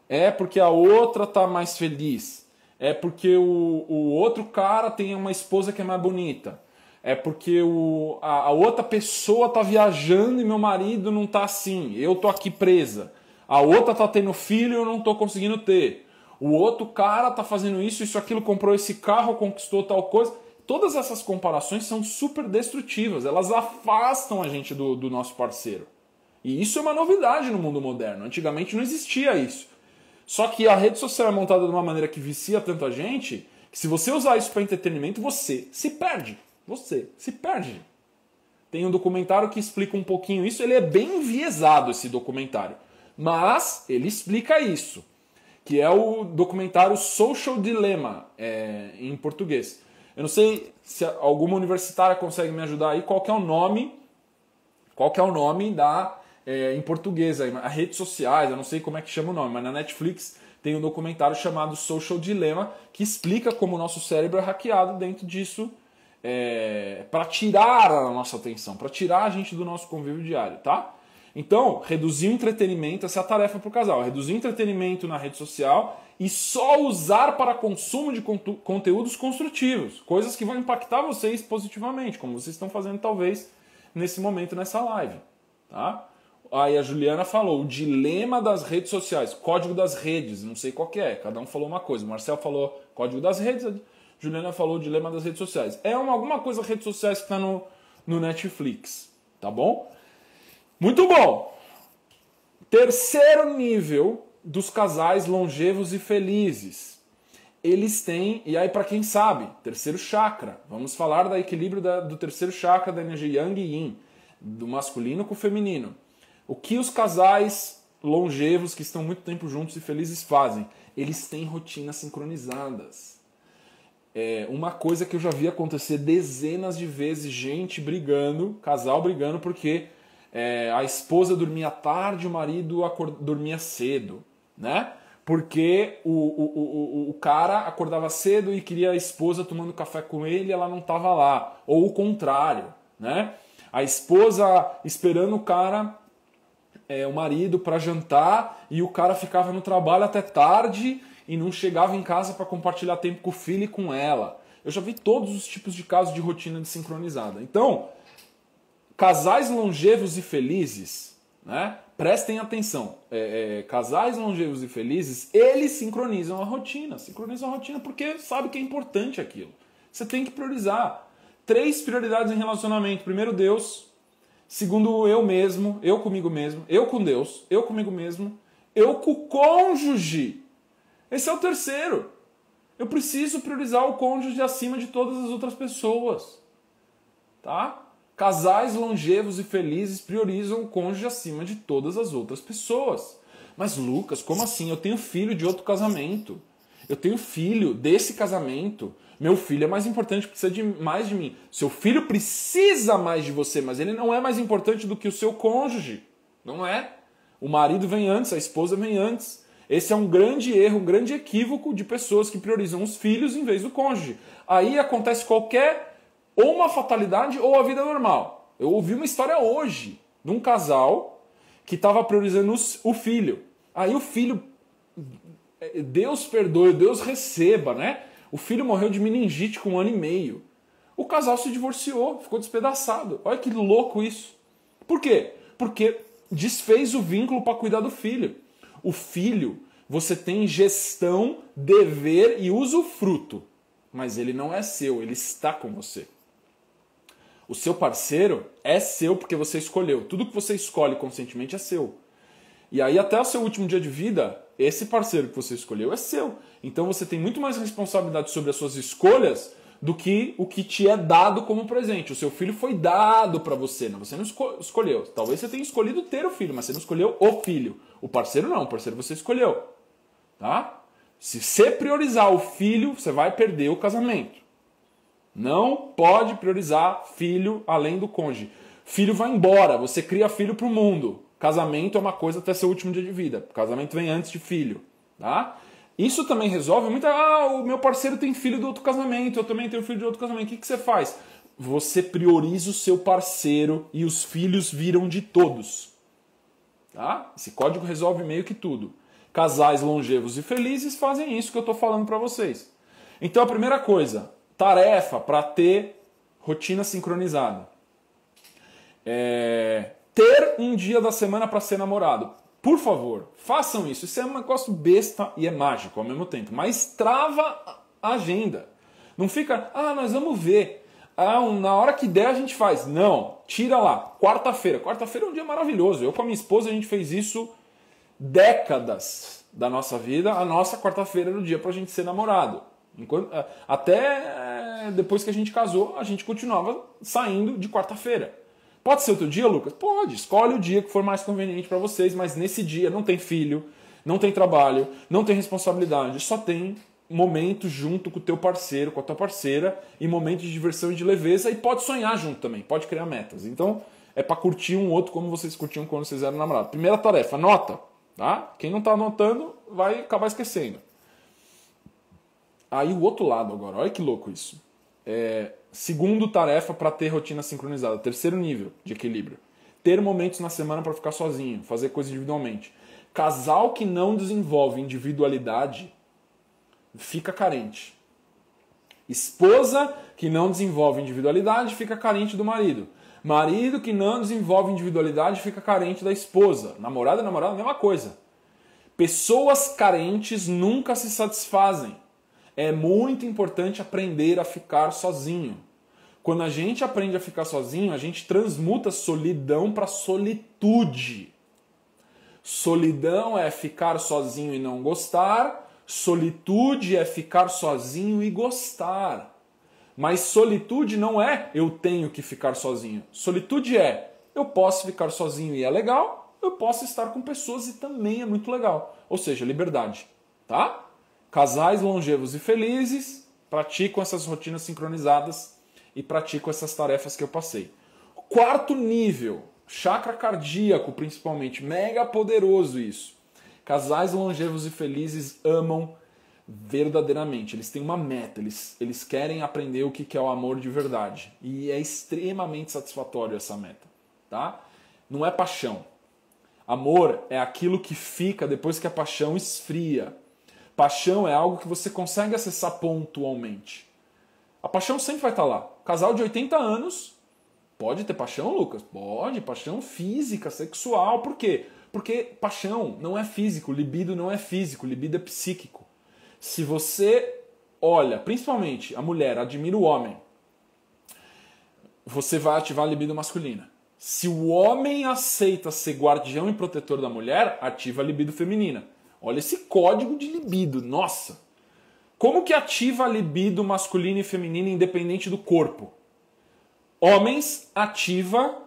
É porque a outra tá mais feliz. É porque o, o outro cara tem uma esposa que é mais bonita. É porque o, a, a outra pessoa tá viajando e meu marido não tá assim. Eu tô aqui presa. A outra tá tendo filho e eu não tô conseguindo ter. O outro cara tá fazendo isso, isso, aquilo, comprou esse carro, conquistou tal coisa. Todas essas comparações são super destrutivas, elas afastam a gente do, do nosso parceiro. E isso é uma novidade no mundo moderno. Antigamente não existia isso. Só que a rede social é montada de uma maneira que vicia tanto a gente que se você usar isso para entretenimento, você se perde. Você se perde. tem um documentário que explica um pouquinho isso. Ele é bem enviesado esse documentário, mas ele explica isso, que é o documentário Social Dilemma é, em português. Eu não sei se alguma universitária consegue me ajudar aí. Qual é o nome? Qual é o nome da é, em português aí, as redes sociais? Eu não sei como é que chama o nome, mas na Netflix tem um documentário chamado Social Dilemma que explica como o nosso cérebro é hackeado dentro disso é, para tirar a nossa atenção, para tirar a gente do nosso convívio diário, tá? Então, reduzir o entretenimento, essa é a tarefa para o casal. Reduzir o entretenimento na rede social e só usar para consumo de conteúdos construtivos, coisas que vão impactar vocês positivamente, como vocês estão fazendo talvez nesse momento nessa live, tá? Aí a Juliana falou o dilema das redes sociais, código das redes, não sei qual é, cada um falou uma coisa. O Marcel falou código das redes, a Juliana falou o dilema das redes sociais. É uma, alguma coisa redes sociais que está no, no Netflix, tá bom? Muito bom! Terceiro nível dos casais longevos e felizes. Eles têm, e aí para quem sabe, terceiro chakra. Vamos falar do equilíbrio da, do terceiro chakra da energia Yang e Yin, do masculino com o feminino. O que os casais longevos que estão muito tempo juntos e felizes fazem? Eles têm rotinas sincronizadas. É uma coisa que eu já vi acontecer dezenas de vezes, gente brigando, casal brigando porque é, a esposa dormia tarde, o marido dormia cedo, né? Porque o, o, o, o cara acordava cedo e queria a esposa tomando café com ele e ela não estava lá. Ou o contrário, né? A esposa esperando o cara é, o marido para jantar e o cara ficava no trabalho até tarde e não chegava em casa para compartilhar tempo com o filho e com ela. Eu já vi todos os tipos de casos de rotina desincronizada. Então, casais longevos e felizes, né? Prestem atenção. É, é, casais longevos e felizes, eles sincronizam a rotina. Sincronizam a rotina porque sabe que é importante aquilo. Você tem que priorizar. Três prioridades em relacionamento. Primeiro, Deus. Segundo, eu mesmo, eu comigo mesmo, eu com Deus, eu comigo mesmo, eu com o cônjuge. Esse é o terceiro. Eu preciso priorizar o cônjuge acima de todas as outras pessoas. Tá? Casais longevos e felizes priorizam o cônjuge acima de todas as outras pessoas. Mas Lucas, como assim? Eu tenho filho de outro casamento. Eu tenho filho desse casamento. Meu filho é mais importante, precisa de mais de mim. Seu filho precisa mais de você, mas ele não é mais importante do que o seu cônjuge. Não é. O marido vem antes, a esposa vem antes. Esse é um grande erro, um grande equívoco de pessoas que priorizam os filhos em vez do cônjuge. Aí acontece qualquer ou uma fatalidade ou a vida normal. Eu ouvi uma história hoje de um casal que estava priorizando o filho. Aí o filho, Deus perdoe, Deus receba, né? O filho morreu de meningite com um ano e meio. O casal se divorciou, ficou despedaçado. Olha que louco isso. Por quê? Porque desfez o vínculo para cuidar do filho. O filho, você tem gestão, dever e usufruto, mas ele não é seu, ele está com você. O seu parceiro é seu porque você escolheu. Tudo que você escolhe conscientemente é seu. E aí, até o seu último dia de vida, esse parceiro que você escolheu é seu. Então você tem muito mais responsabilidade sobre as suas escolhas do que o que te é dado como presente. O seu filho foi dado para você, não, você não escolheu. Talvez você tenha escolhido ter o filho, mas você não escolheu o filho. O parceiro não, o parceiro você escolheu. Tá? Se você priorizar o filho, você vai perder o casamento. Não pode priorizar filho além do cônjuge. Filho vai embora, você cria filho para o mundo. Casamento é uma coisa até seu último dia de vida. Casamento vem antes de filho, tá? Isso também resolve muita. Ah, o meu parceiro tem filho do outro casamento, eu também tenho filho de outro casamento. O que, que você faz? Você prioriza o seu parceiro e os filhos viram de todos. Tá? Esse código resolve meio que tudo. Casais longevos e felizes fazem isso que eu estou falando para vocês. Então a primeira coisa, tarefa para ter rotina sincronizada. É, ter um dia da semana para ser namorado. Por favor, façam isso. Isso é um negócio besta e é mágico ao mesmo tempo. Mas trava a agenda. Não fica, ah, nós vamos ver. Ah, na hora que der a gente faz. Não, tira lá. Quarta-feira. Quarta-feira é um dia maravilhoso. Eu com a minha esposa a gente fez isso décadas da nossa vida. A nossa quarta-feira era o dia para a gente ser namorado. Enquanto, até depois que a gente casou, a gente continuava saindo de quarta-feira. Pode ser outro dia, Lucas? Pode. Escolhe o dia que for mais conveniente para vocês, mas nesse dia não tem filho, não tem trabalho, não tem responsabilidade, só tem momento junto com o teu parceiro, com a tua parceira, e momento de diversão e de leveza, e pode sonhar junto também, pode criar metas. Então, é para curtir um outro como vocês curtiam quando vocês eram namorados. Primeira tarefa, anota, tá? Quem não está anotando vai acabar esquecendo. Aí o outro lado agora, olha que louco isso. É, segundo tarefa para ter rotina sincronizada, terceiro nível de equilíbrio. Ter momentos na semana para ficar sozinho, fazer coisas individualmente. Casal que não desenvolve individualidade fica carente. Esposa que não desenvolve individualidade fica carente do marido. Marido que não desenvolve individualidade fica carente da esposa. Namorada e namorada, mesma coisa. Pessoas carentes nunca se satisfazem. É muito importante aprender a ficar sozinho. Quando a gente aprende a ficar sozinho, a gente transmuta solidão para solitude. Solidão é ficar sozinho e não gostar, Solitude é ficar sozinho e gostar. Mas solitude não é eu tenho que ficar sozinho. Solitude é eu posso ficar sozinho e é legal, eu posso estar com pessoas e também é muito legal. Ou seja, liberdade, tá? Casais longevos e felizes praticam essas rotinas sincronizadas e praticam essas tarefas que eu passei. Quarto nível, chakra cardíaco principalmente, mega poderoso isso. Casais longevos e felizes amam verdadeiramente. Eles têm uma meta, eles, eles querem aprender o que é o amor de verdade. E é extremamente satisfatório essa meta. Tá? Não é paixão. Amor é aquilo que fica depois que a paixão esfria. Paixão é algo que você consegue acessar pontualmente. A paixão sempre vai estar lá. Casal de 80 anos pode ter paixão, Lucas? Pode, paixão física, sexual. Por quê? Porque paixão não é físico, libido não é físico, libido é psíquico. Se você olha, principalmente a mulher admira o homem, você vai ativar a libido masculina. Se o homem aceita ser guardião e protetor da mulher, ativa a libido feminina. Olha esse código de libido, nossa! Como que ativa a libido masculina e feminina independente do corpo? Homens ativa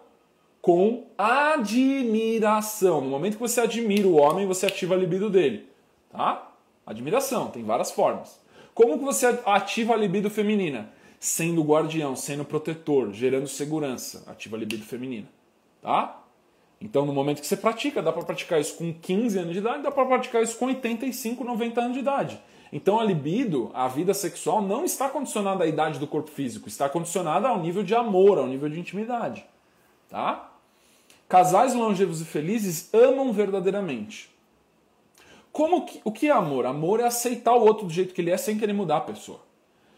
com admiração. No momento que você admira o homem, você ativa a libido dele. Tá? Admiração, tem várias formas. Como que você ativa a libido feminina? Sendo guardião, sendo protetor, gerando segurança. Ativa a libido feminina. Tá? Então, no momento que você pratica, dá para praticar isso com 15 anos de idade, dá para praticar isso com 85, 90 anos de idade. Então, a libido, a vida sexual, não está condicionada à idade do corpo físico, está condicionada ao nível de amor, ao nível de intimidade. Tá? Casais longevos e felizes amam verdadeiramente. Como que, o que é amor? Amor é aceitar o outro do jeito que ele é sem querer mudar a pessoa.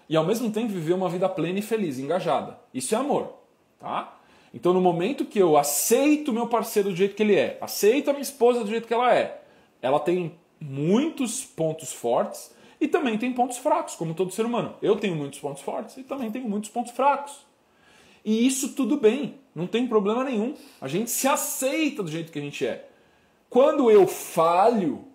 E ao mesmo tempo viver uma vida plena e feliz, engajada. Isso é amor, tá? Então no momento que eu aceito meu parceiro do jeito que ele é, aceito a minha esposa do jeito que ela é, ela tem muitos pontos fortes e também tem pontos fracos, como todo ser humano. Eu tenho muitos pontos fortes e também tenho muitos pontos fracos. E isso tudo bem, não tem problema nenhum. A gente se aceita do jeito que a gente é. Quando eu falho,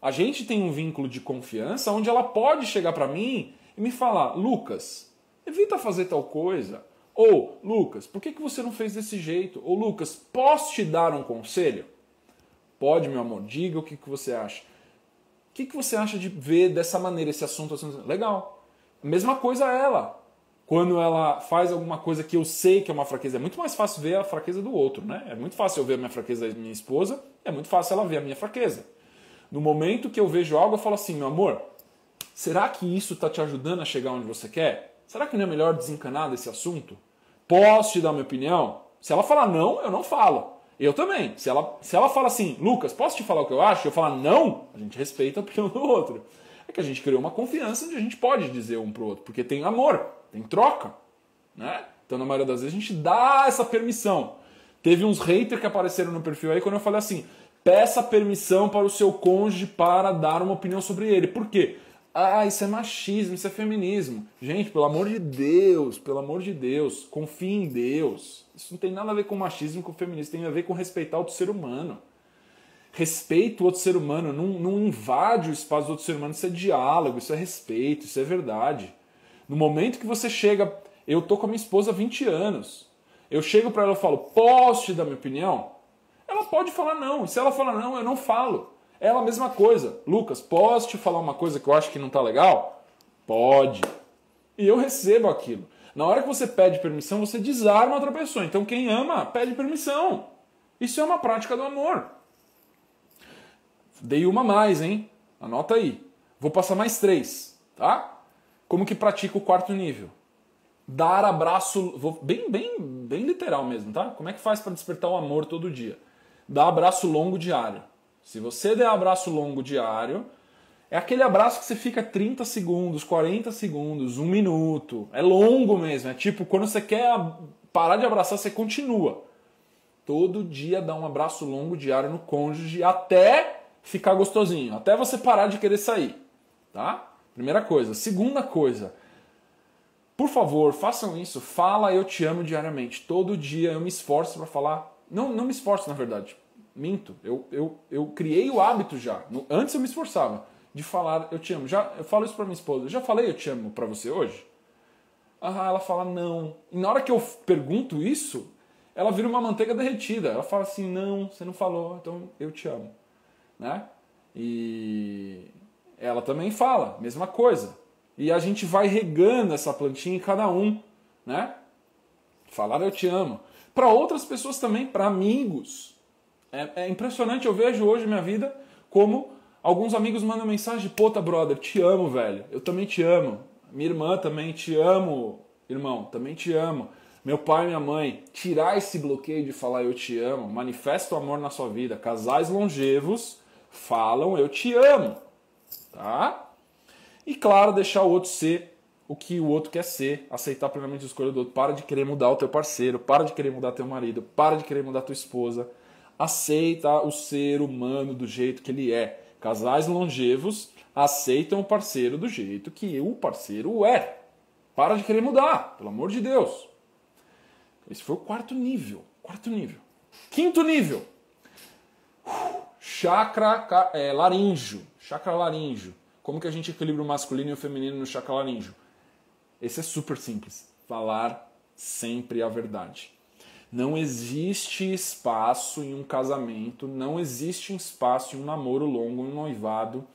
a gente tem um vínculo de confiança onde ela pode chegar para mim e me falar: Lucas, evita fazer tal coisa. Ou, Lucas, por que, que você não fez desse jeito? Ou, Lucas, posso te dar um conselho? Pode, meu amor, diga o que, que você acha. O que, que você acha de ver dessa maneira esse assunto? Legal. Mesma coisa ela quando ela faz alguma coisa que eu sei que é uma fraqueza, é muito mais fácil ver a fraqueza do outro, né? É muito fácil eu ver a minha fraqueza da minha esposa, é muito fácil ela ver a minha fraqueza. No momento que eu vejo algo, eu falo assim, meu amor, será que isso está te ajudando a chegar onde você quer? Será que não é melhor desencanar desse assunto? Posso te dar minha opinião? Se ela falar não, eu não falo. Eu também. Se ela, se ela fala assim, Lucas, posso te falar o que eu acho? Eu falar não, a gente respeita *laughs* a opinião do outro. É que a gente criou uma confiança onde a gente pode dizer um pro outro, porque tem amor tem troca. Né? Então, na maioria das vezes, a gente dá essa permissão. Teve uns haters que apareceram no perfil aí quando eu falei assim: peça permissão para o seu cônjuge para dar uma opinião sobre ele. Por quê? Ah, isso é machismo, isso é feminismo. Gente, pelo amor de Deus, pelo amor de Deus, confie em Deus. Isso não tem nada a ver com machismo, com feminismo, tem a ver com respeitar outro ser humano. Respeita o outro ser humano, não, não invade o espaço do outro ser humano, isso é diálogo, isso é respeito, isso é verdade. No momento que você chega, eu tô com a minha esposa há 20 anos. eu chego para ela e falo, posso te dar minha opinião? Ela pode falar não. Se ela falar não, eu não falo. Ela a mesma coisa. Lucas, posso te falar uma coisa que eu acho que não tá legal? Pode. E eu recebo aquilo. Na hora que você pede permissão, você desarma outra pessoa. Então quem ama, pede permissão. Isso é uma prática do amor. Dei uma mais, hein? Anota aí. Vou passar mais três, tá? Como que pratica o quarto nível? Dar abraço, vou, bem, bem, bem literal mesmo, tá? Como é que faz para despertar o amor todo dia? Dar abraço longo diário. Se você der abraço longo diário, é aquele abraço que você fica 30 segundos, 40 segundos, um minuto. É longo mesmo. É tipo, quando você quer parar de abraçar, você continua. Todo dia dá um abraço longo diário no cônjuge até ficar gostosinho, até você parar de querer sair, tá? Primeira coisa. Segunda coisa, por favor, façam isso. Fala eu te amo diariamente. Todo dia eu me esforço para falar. Não, não me esforço, na verdade. Minto. Eu, eu, eu criei o hábito já. Antes eu me esforçava de falar eu te amo. Já, eu falo isso para minha esposa. Já falei eu te amo para você hoje? Ah, ela fala não. E na hora que eu pergunto isso, ela vira uma manteiga derretida. Ela fala assim: não, você não falou, então eu te amo. Né? E ela também fala, mesma coisa. E a gente vai regando essa plantinha em cada um, né? Falar eu te amo. Para outras pessoas também, para amigos. É, é, impressionante, eu vejo hoje minha vida como alguns amigos mandam mensagem, puta brother, te amo, velho. Eu também te amo. Minha irmã também te amo, irmão, também te amo. Meu pai e minha mãe, tirar esse bloqueio de falar eu te amo, manifesta o amor na sua vida. Casais longevos falam eu te amo tá? E claro, deixar o outro ser o que o outro quer ser, aceitar plenamente a escolha do outro. Para de querer mudar o teu parceiro, para de querer mudar teu marido, para de querer mudar tua esposa. Aceita o ser humano do jeito que ele é. Casais longevos aceitam o parceiro do jeito que o parceiro é. Para de querer mudar, pelo amor de Deus. Esse foi o quarto nível. Quarto nível. Quinto nível. Chakra é, laríngeo. Chakra laríngeo. Como que a gente equilibra o masculino e o feminino no chakra laríngeo? Esse é super simples. Falar sempre a verdade. Não existe espaço em um casamento, não existe espaço em um namoro longo, um noivado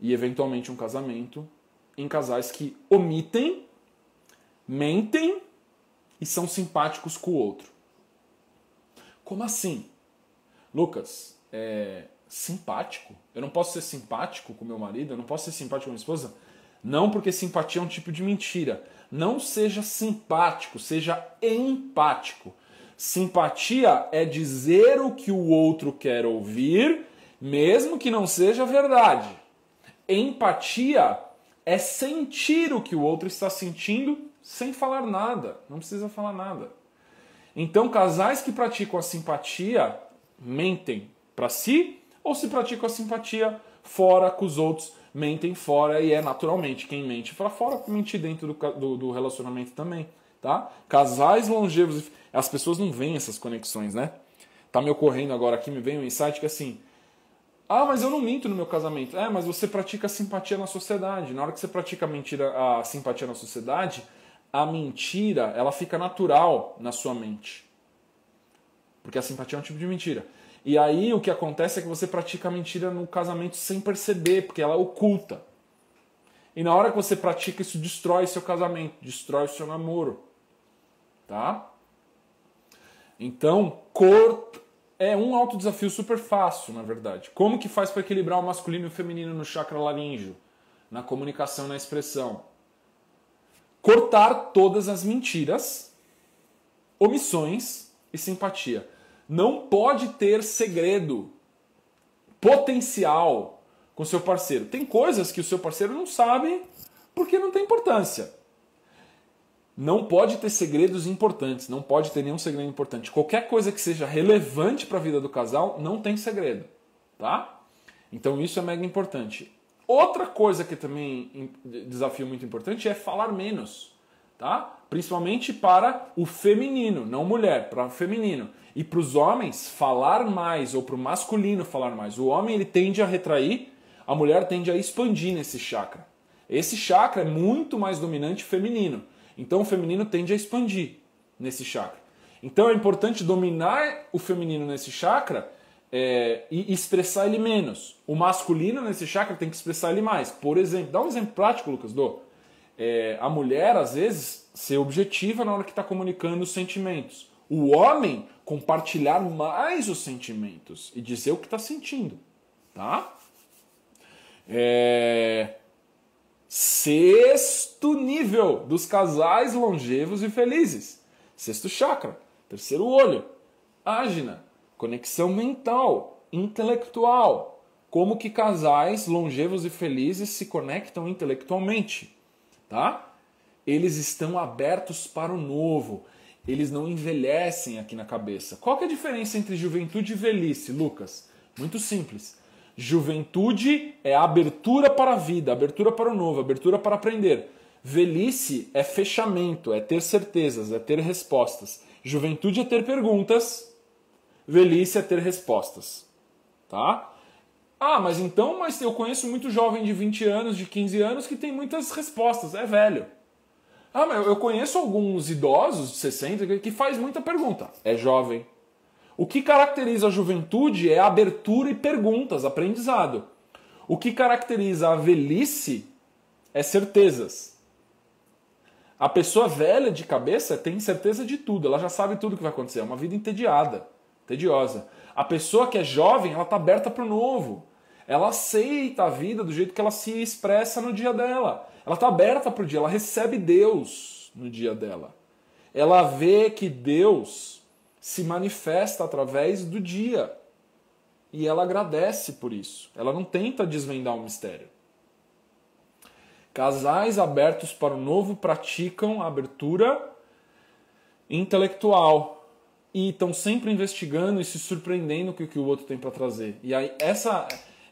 e eventualmente um casamento em casais que omitem, mentem e são simpáticos com o outro. Como assim? Lucas, é, simpático? Eu não posso ser simpático com meu marido? Eu não posso ser simpático com minha esposa? Não, porque simpatia é um tipo de mentira. Não seja simpático, seja empático. Simpatia é dizer o que o outro quer ouvir, mesmo que não seja verdade. Empatia é sentir o que o outro está sentindo sem falar nada. Não precisa falar nada. Então, casais que praticam a simpatia mentem para si ou se praticam a simpatia fora com os outros, mentem fora e é naturalmente quem mente para fora, mente dentro do, do, do, relacionamento também, tá? Casais longevos, as pessoas não veem essas conexões, né? Tá me ocorrendo agora aqui, me vem um insight que assim, ah, mas eu não minto no meu casamento. É, mas você pratica simpatia na sociedade. Na hora que você pratica a mentira, a simpatia na sociedade, a mentira, ela fica natural na sua mente. Porque a simpatia é um tipo de mentira. E aí o que acontece é que você pratica a mentira no casamento sem perceber, porque ela é oculta. E na hora que você pratica, isso destrói seu casamento, destrói seu namoro. Tá? Então, cor é um alto desafio super fácil, na verdade. Como que faz para equilibrar o masculino e o feminino no chakra laríngeo? Na comunicação, na expressão. Cortar todas as mentiras, omissões e simpatia não pode ter segredo potencial com seu parceiro. Tem coisas que o seu parceiro não sabe porque não tem importância. Não pode ter segredos importantes, não pode ter nenhum segredo importante. Qualquer coisa que seja relevante para a vida do casal não tem segredo, tá? Então isso é mega importante. Outra coisa que também desafio muito importante é falar menos, tá? Principalmente para o feminino, não mulher, para o feminino. E para os homens, falar mais, ou para o masculino falar mais. O homem ele tende a retrair, a mulher tende a expandir nesse chakra. Esse chakra é muito mais dominante feminino. Então o feminino tende a expandir nesse chakra. Então é importante dominar o feminino nesse chakra é, e expressar ele menos. O masculino nesse chakra tem que expressar ele mais. Por exemplo, dá um exemplo prático, Lucas, do. É, a mulher, às vezes, ser objetiva na hora que está comunicando os sentimentos. O homem, compartilhar mais os sentimentos e dizer o que está sentindo. Tá? É... Sexto nível dos casais longevos e felizes. Sexto chakra, terceiro olho, ágina, conexão mental, intelectual. Como que casais longevos e felizes se conectam intelectualmente, tá? Eles estão abertos para o novo. Eles não envelhecem aqui na cabeça. Qual é a diferença entre juventude e velhice, Lucas? Muito simples. Juventude é abertura para a vida, abertura para o novo, abertura para aprender. Velhice é fechamento, é ter certezas, é ter respostas. Juventude é ter perguntas, velhice é ter respostas. Tá? Ah, mas então, mas eu conheço muito jovem de 20 anos, de 15 anos que tem muitas respostas, é velho. Ah, mas eu conheço alguns idosos de 60 que faz muita pergunta, é jovem. O que caracteriza a juventude é abertura e perguntas, aprendizado. O que caracteriza a velhice é certezas. A pessoa velha de cabeça tem certeza de tudo, ela já sabe tudo que vai acontecer. É uma vida entediada, tediosa. A pessoa que é jovem, ela está aberta para o novo. Ela aceita a vida do jeito que ela se expressa no dia dela. Ela está aberta para o dia, ela recebe Deus no dia dela. Ela vê que Deus se manifesta através do dia. E ela agradece por isso. Ela não tenta desvendar o mistério. Casais abertos para o novo praticam abertura intelectual e estão sempre investigando e se surpreendendo com o que o outro tem para trazer. E aí essa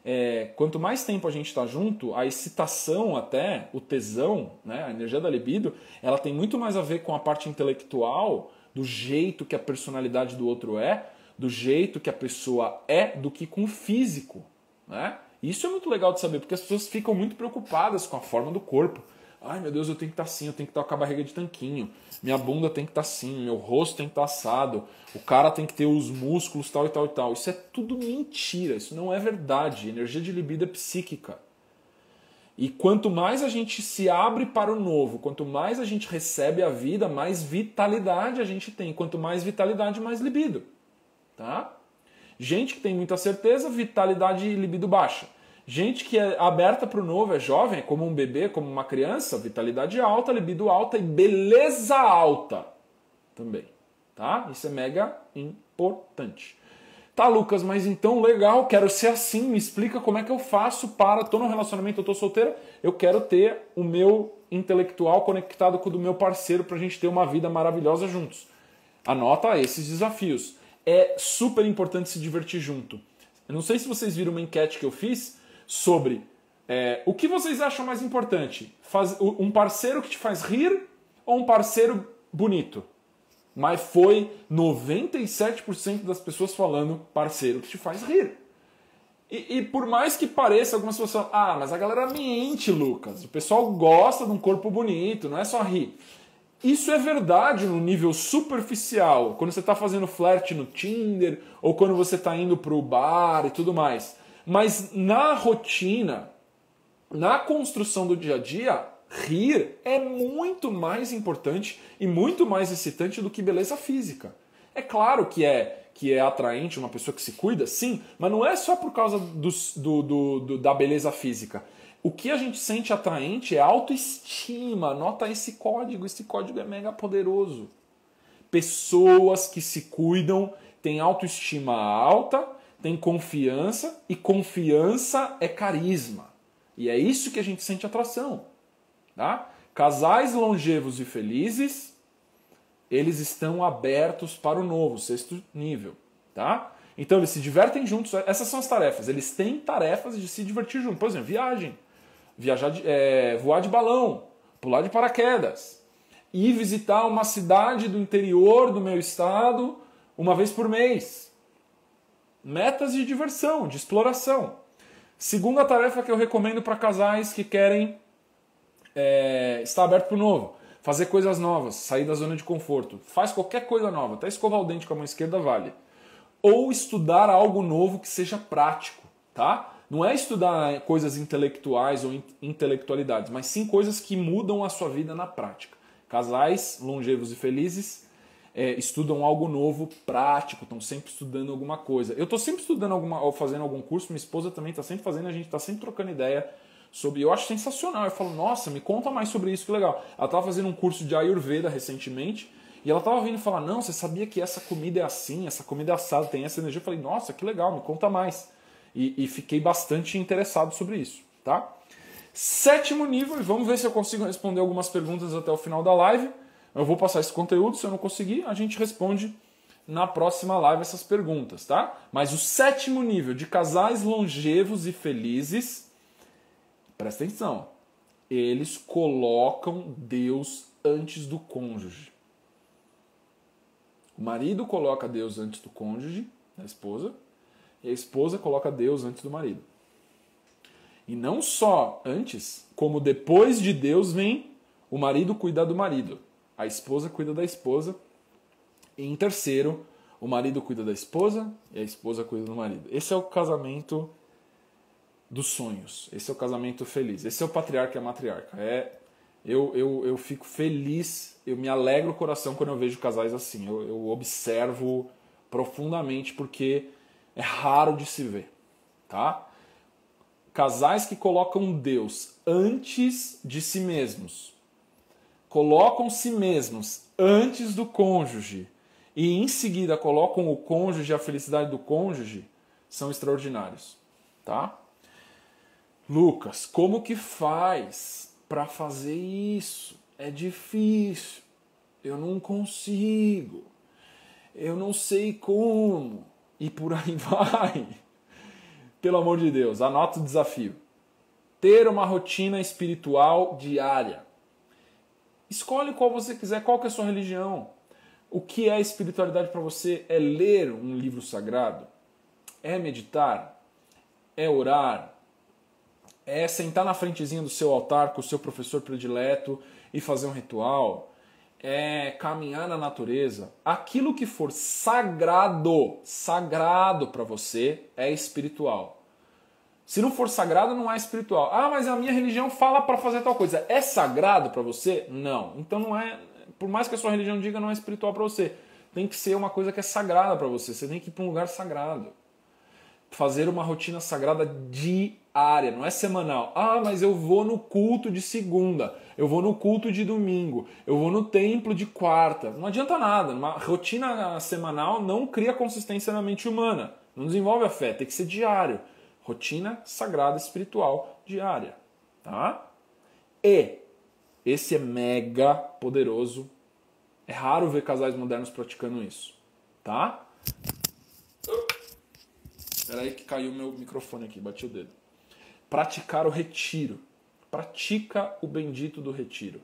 é, quanto mais tempo a gente está junto, a excitação até, o tesão, né, a energia da libido, ela tem muito mais a ver com a parte intelectual do jeito que a personalidade do outro é, do jeito que a pessoa é, do que com o físico. Né? Isso é muito legal de saber, porque as pessoas ficam muito preocupadas com a forma do corpo. Ai meu Deus, eu tenho que estar assim, eu tenho que estar com a barriga de tanquinho, minha bunda tem que estar assim, meu rosto tem que estar assado, o cara tem que ter os músculos tal e tal e tal. Isso é tudo mentira, isso não é verdade. Energia de libido é psíquica. E quanto mais a gente se abre para o novo, quanto mais a gente recebe a vida, mais vitalidade a gente tem. Quanto mais vitalidade, mais libido. Tá? Gente que tem muita certeza, vitalidade e libido baixa. Gente que é aberta para o novo, é jovem, é como um bebê, como uma criança, vitalidade alta, libido alta e beleza alta também. Tá? Isso é mega importante. Tá, Lucas, mas então legal, quero ser assim, me explica como é que eu faço para. Tô no relacionamento, eu tô solteira, eu quero ter o meu intelectual conectado com o do meu parceiro pra gente ter uma vida maravilhosa juntos. Anota esses desafios. É super importante se divertir junto. Eu não sei se vocês viram uma enquete que eu fiz sobre é, o que vocês acham mais importante: Faz, um parceiro que te faz rir ou um parceiro bonito? mas foi 97% das pessoas falando parceiro que te faz rir. E, e, por mais que pareça algumas pessoas, ah, mas a galera mente, Lucas. O pessoal gosta de um corpo bonito, não é só rir. Isso é verdade no nível superficial, quando você está fazendo flerte no Tinder ou quando você está indo para o bar e tudo mais. Mas na rotina, na construção do dia a dia, rir é muito mais importante e muito mais excitante do que beleza física. É claro que é que é atraente uma pessoa que se cuida, sim, mas não é só por causa do, do, do, do da beleza física. O que a gente sente atraente é autoestima. Nota esse código, esse código é mega poderoso. Pessoas que se cuidam têm autoestima alta, têm confiança e confiança é carisma. E é isso que a gente sente atração. Tá? Casais longevos e felizes, eles estão abertos para o novo, sexto nível. Tá? Então eles se divertem juntos. Essas são as tarefas. Eles têm tarefas de se divertir juntos. Por exemplo, viagem, viajar de, é, voar de balão, pular de paraquedas, ir visitar uma cidade do interior do meu estado uma vez por mês. Metas de diversão, de exploração. Segunda tarefa que eu recomendo para casais que querem é, está aberto para o novo. fazer coisas novas, sair da zona de conforto. Faz qualquer coisa nova, até escovar o dente com a mão esquerda vale. Ou estudar algo novo que seja prático, tá? Não é estudar coisas intelectuais ou intelectualidades, mas sim coisas que mudam a sua vida na prática. Casais longevos e felizes é, estudam algo novo, prático, estão sempre estudando alguma coisa. Eu estou sempre estudando alguma, ou fazendo algum curso, minha esposa também está sempre fazendo, a gente está sempre trocando ideia sobre. Eu acho sensacional. Eu falo, nossa, me conta mais sobre isso, que legal. Ela estava fazendo um curso de Ayurveda recentemente e ela estava vindo falar, não, você sabia que essa comida é assim, essa comida é assada, tem essa energia. Eu falei, nossa, que legal, me conta mais. E, e fiquei bastante interessado sobre isso, tá? Sétimo nível, e vamos ver se eu consigo responder algumas perguntas até o final da live. Eu vou passar esse conteúdo, se eu não conseguir, a gente responde na próxima live essas perguntas, tá? Mas o sétimo nível de casais longevos e felizes, presta atenção, eles colocam Deus antes do cônjuge. O marido coloca Deus antes do cônjuge, da esposa, e a esposa coloca Deus antes do marido. E não só antes, como depois de Deus vem o marido cuidar do marido, a esposa cuida da esposa, e em terceiro, o marido cuida da esposa e a esposa cuida do marido. Esse é o casamento dos sonhos. Esse é o casamento feliz. Esse é o patriarca e a matriarca. É, eu, eu, eu fico feliz, eu me alegro o coração quando eu vejo casais assim. Eu, eu observo profundamente porque é raro de se ver, tá? Casais que colocam Deus antes de si mesmos, colocam si mesmos antes do cônjuge e em seguida colocam o cônjuge, a felicidade do cônjuge, são extraordinários, tá? Lucas, como que faz para fazer isso? É difícil. Eu não consigo. Eu não sei como e por aí *laughs* vai. Pelo amor de Deus, anota o desafio. Ter uma rotina espiritual diária. Escolhe qual você quiser, qual que é a sua religião. O que é espiritualidade para você? É ler um livro sagrado? É meditar? É orar? É sentar na frentezinha do seu altar com o seu professor predileto e fazer um ritual? é caminhar na natureza, aquilo que for sagrado, sagrado para você é espiritual. Se não for sagrado, não é espiritual. Ah, mas a minha religião fala para fazer tal coisa. É sagrado para você? Não. Então não é. Por mais que a sua religião diga, não é espiritual para você. Tem que ser uma coisa que é sagrada para você. Você tem que ir para um lugar sagrado. Fazer uma rotina sagrada diária, não é semanal. Ah, mas eu vou no culto de segunda eu vou no culto de domingo, eu vou no templo de quarta. Não adianta nada. Uma rotina semanal não cria consistência na mente humana. Não desenvolve a fé, tem que ser diário. Rotina sagrada espiritual diária. Tá? E esse é mega poderoso. É raro ver casais modernos praticando isso. Tá? Espera aí que caiu meu microfone aqui, bati o dedo. Praticar o retiro pratica o bendito do retiro.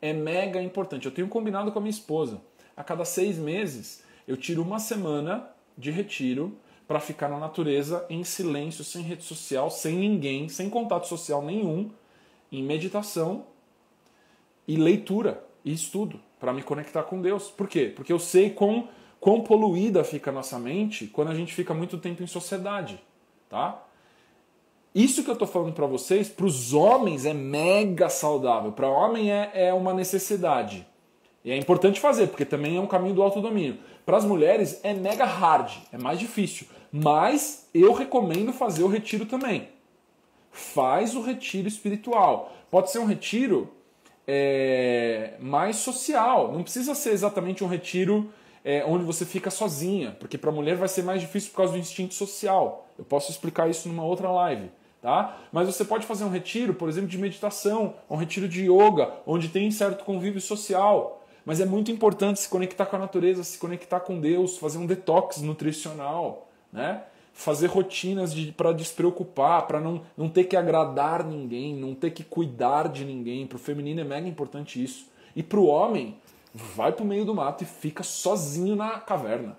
É mega importante. Eu tenho combinado com a minha esposa. A cada seis meses eu tiro uma semana de retiro para ficar na natureza, em silêncio, sem rede social, sem ninguém, sem contato social nenhum, em meditação e leitura e estudo para me conectar com Deus. Por quê? Porque eu sei quão, quão poluída fica a nossa mente quando a gente fica muito tempo em sociedade, tá? Isso que eu estou falando para vocês, para os homens é mega saudável, para homem é, é uma necessidade. E é importante fazer, porque também é um caminho do autodomínio. Para as mulheres é mega hard, é mais difícil. Mas eu recomendo fazer o retiro também. Faz o retiro espiritual. Pode ser um retiro é, mais social. Não precisa ser exatamente um retiro é, onde você fica sozinha, porque para a mulher vai ser mais difícil por causa do instinto social. Eu posso explicar isso numa outra live. Tá? Mas você pode fazer um retiro, por exemplo, de meditação, um retiro de yoga, onde tem certo convívio social. Mas é muito importante se conectar com a natureza, se conectar com Deus, fazer um detox nutricional, né? fazer rotinas de, para despreocupar, para não, não ter que agradar ninguém, não ter que cuidar de ninguém. Para o feminino é mega importante isso. E para o homem, vai para o meio do mato e fica sozinho na caverna.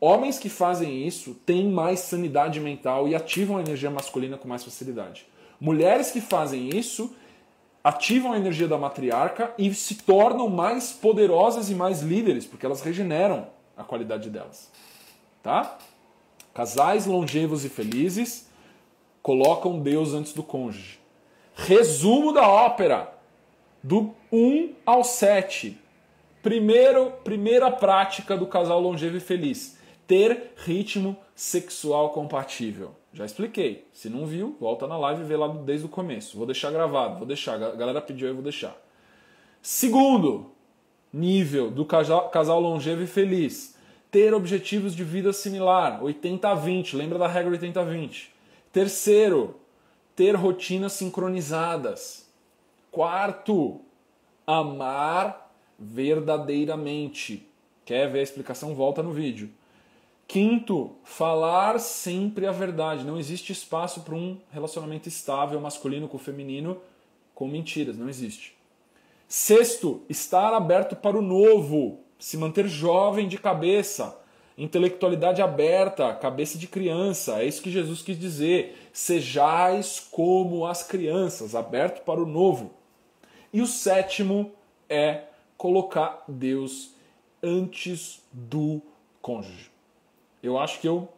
Homens que fazem isso têm mais sanidade mental e ativam a energia masculina com mais facilidade. Mulheres que fazem isso ativam a energia da matriarca e se tornam mais poderosas e mais líderes, porque elas regeneram a qualidade delas. Tá? Casais longevos e felizes colocam Deus antes do cônjuge. Resumo da ópera, do 1 ao 7. Primeiro, primeira prática do casal longevo e feliz: ter ritmo sexual compatível. Já expliquei. Se não viu, volta na live e vê lá desde o começo. Vou deixar gravado, vou deixar. A galera pediu, eu vou deixar. Segundo nível do casal, casal longevo e feliz: ter objetivos de vida similar, 80-20. Lembra da regra 80-20? Terceiro, ter rotinas sincronizadas. Quarto, amar verdadeiramente. Quer ver a explicação? Volta no vídeo. Quinto, falar sempre a verdade. Não existe espaço para um relacionamento estável masculino com feminino com mentiras, não existe. Sexto, estar aberto para o novo, se manter jovem de cabeça, intelectualidade aberta, cabeça de criança. É isso que Jesus quis dizer. Sejais como as crianças, aberto para o novo. E o sétimo é colocar Deus antes do cônjuge. Eu acho que eu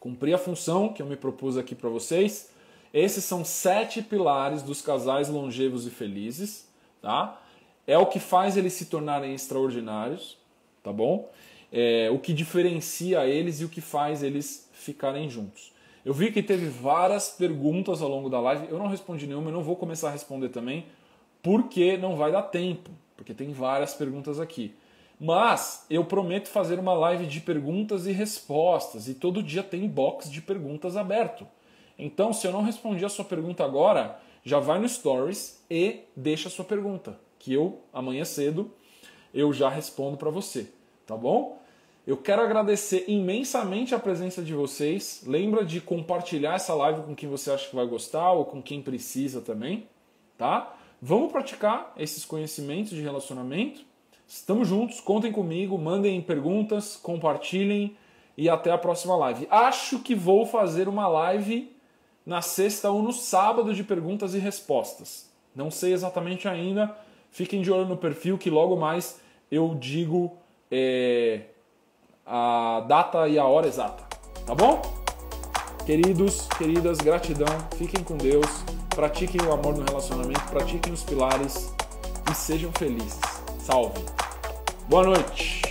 cumpri a função que eu me propus aqui para vocês. Esses são sete pilares dos casais longevos e felizes, tá? É o que faz eles se tornarem extraordinários, tá bom? É o que diferencia eles e o que faz eles ficarem juntos. Eu vi que teve várias perguntas ao longo da live. Eu não respondi nenhuma, eu não vou começar a responder também, porque não vai dar tempo, porque tem várias perguntas aqui. Mas eu prometo fazer uma live de perguntas e respostas e todo dia tem box de perguntas aberto. Então, se eu não respondi a sua pergunta agora, já vai no Stories e deixa a sua pergunta, que eu amanhã cedo eu já respondo para você, tá bom? Eu quero agradecer imensamente a presença de vocês. Lembra de compartilhar essa live com quem você acha que vai gostar ou com quem precisa também, tá? Vamos praticar esses conhecimentos de relacionamento Estamos juntos, contem comigo, mandem perguntas, compartilhem e até a próxima live. Acho que vou fazer uma live na sexta ou no sábado de perguntas e respostas. Não sei exatamente ainda. Fiquem de olho no perfil que logo mais eu digo é, a data e a hora exata. Tá bom? Queridos, queridas, gratidão. Fiquem com Deus. Pratiquem o amor no relacionamento, pratiquem os pilares e sejam felizes. Salve! Boa noite!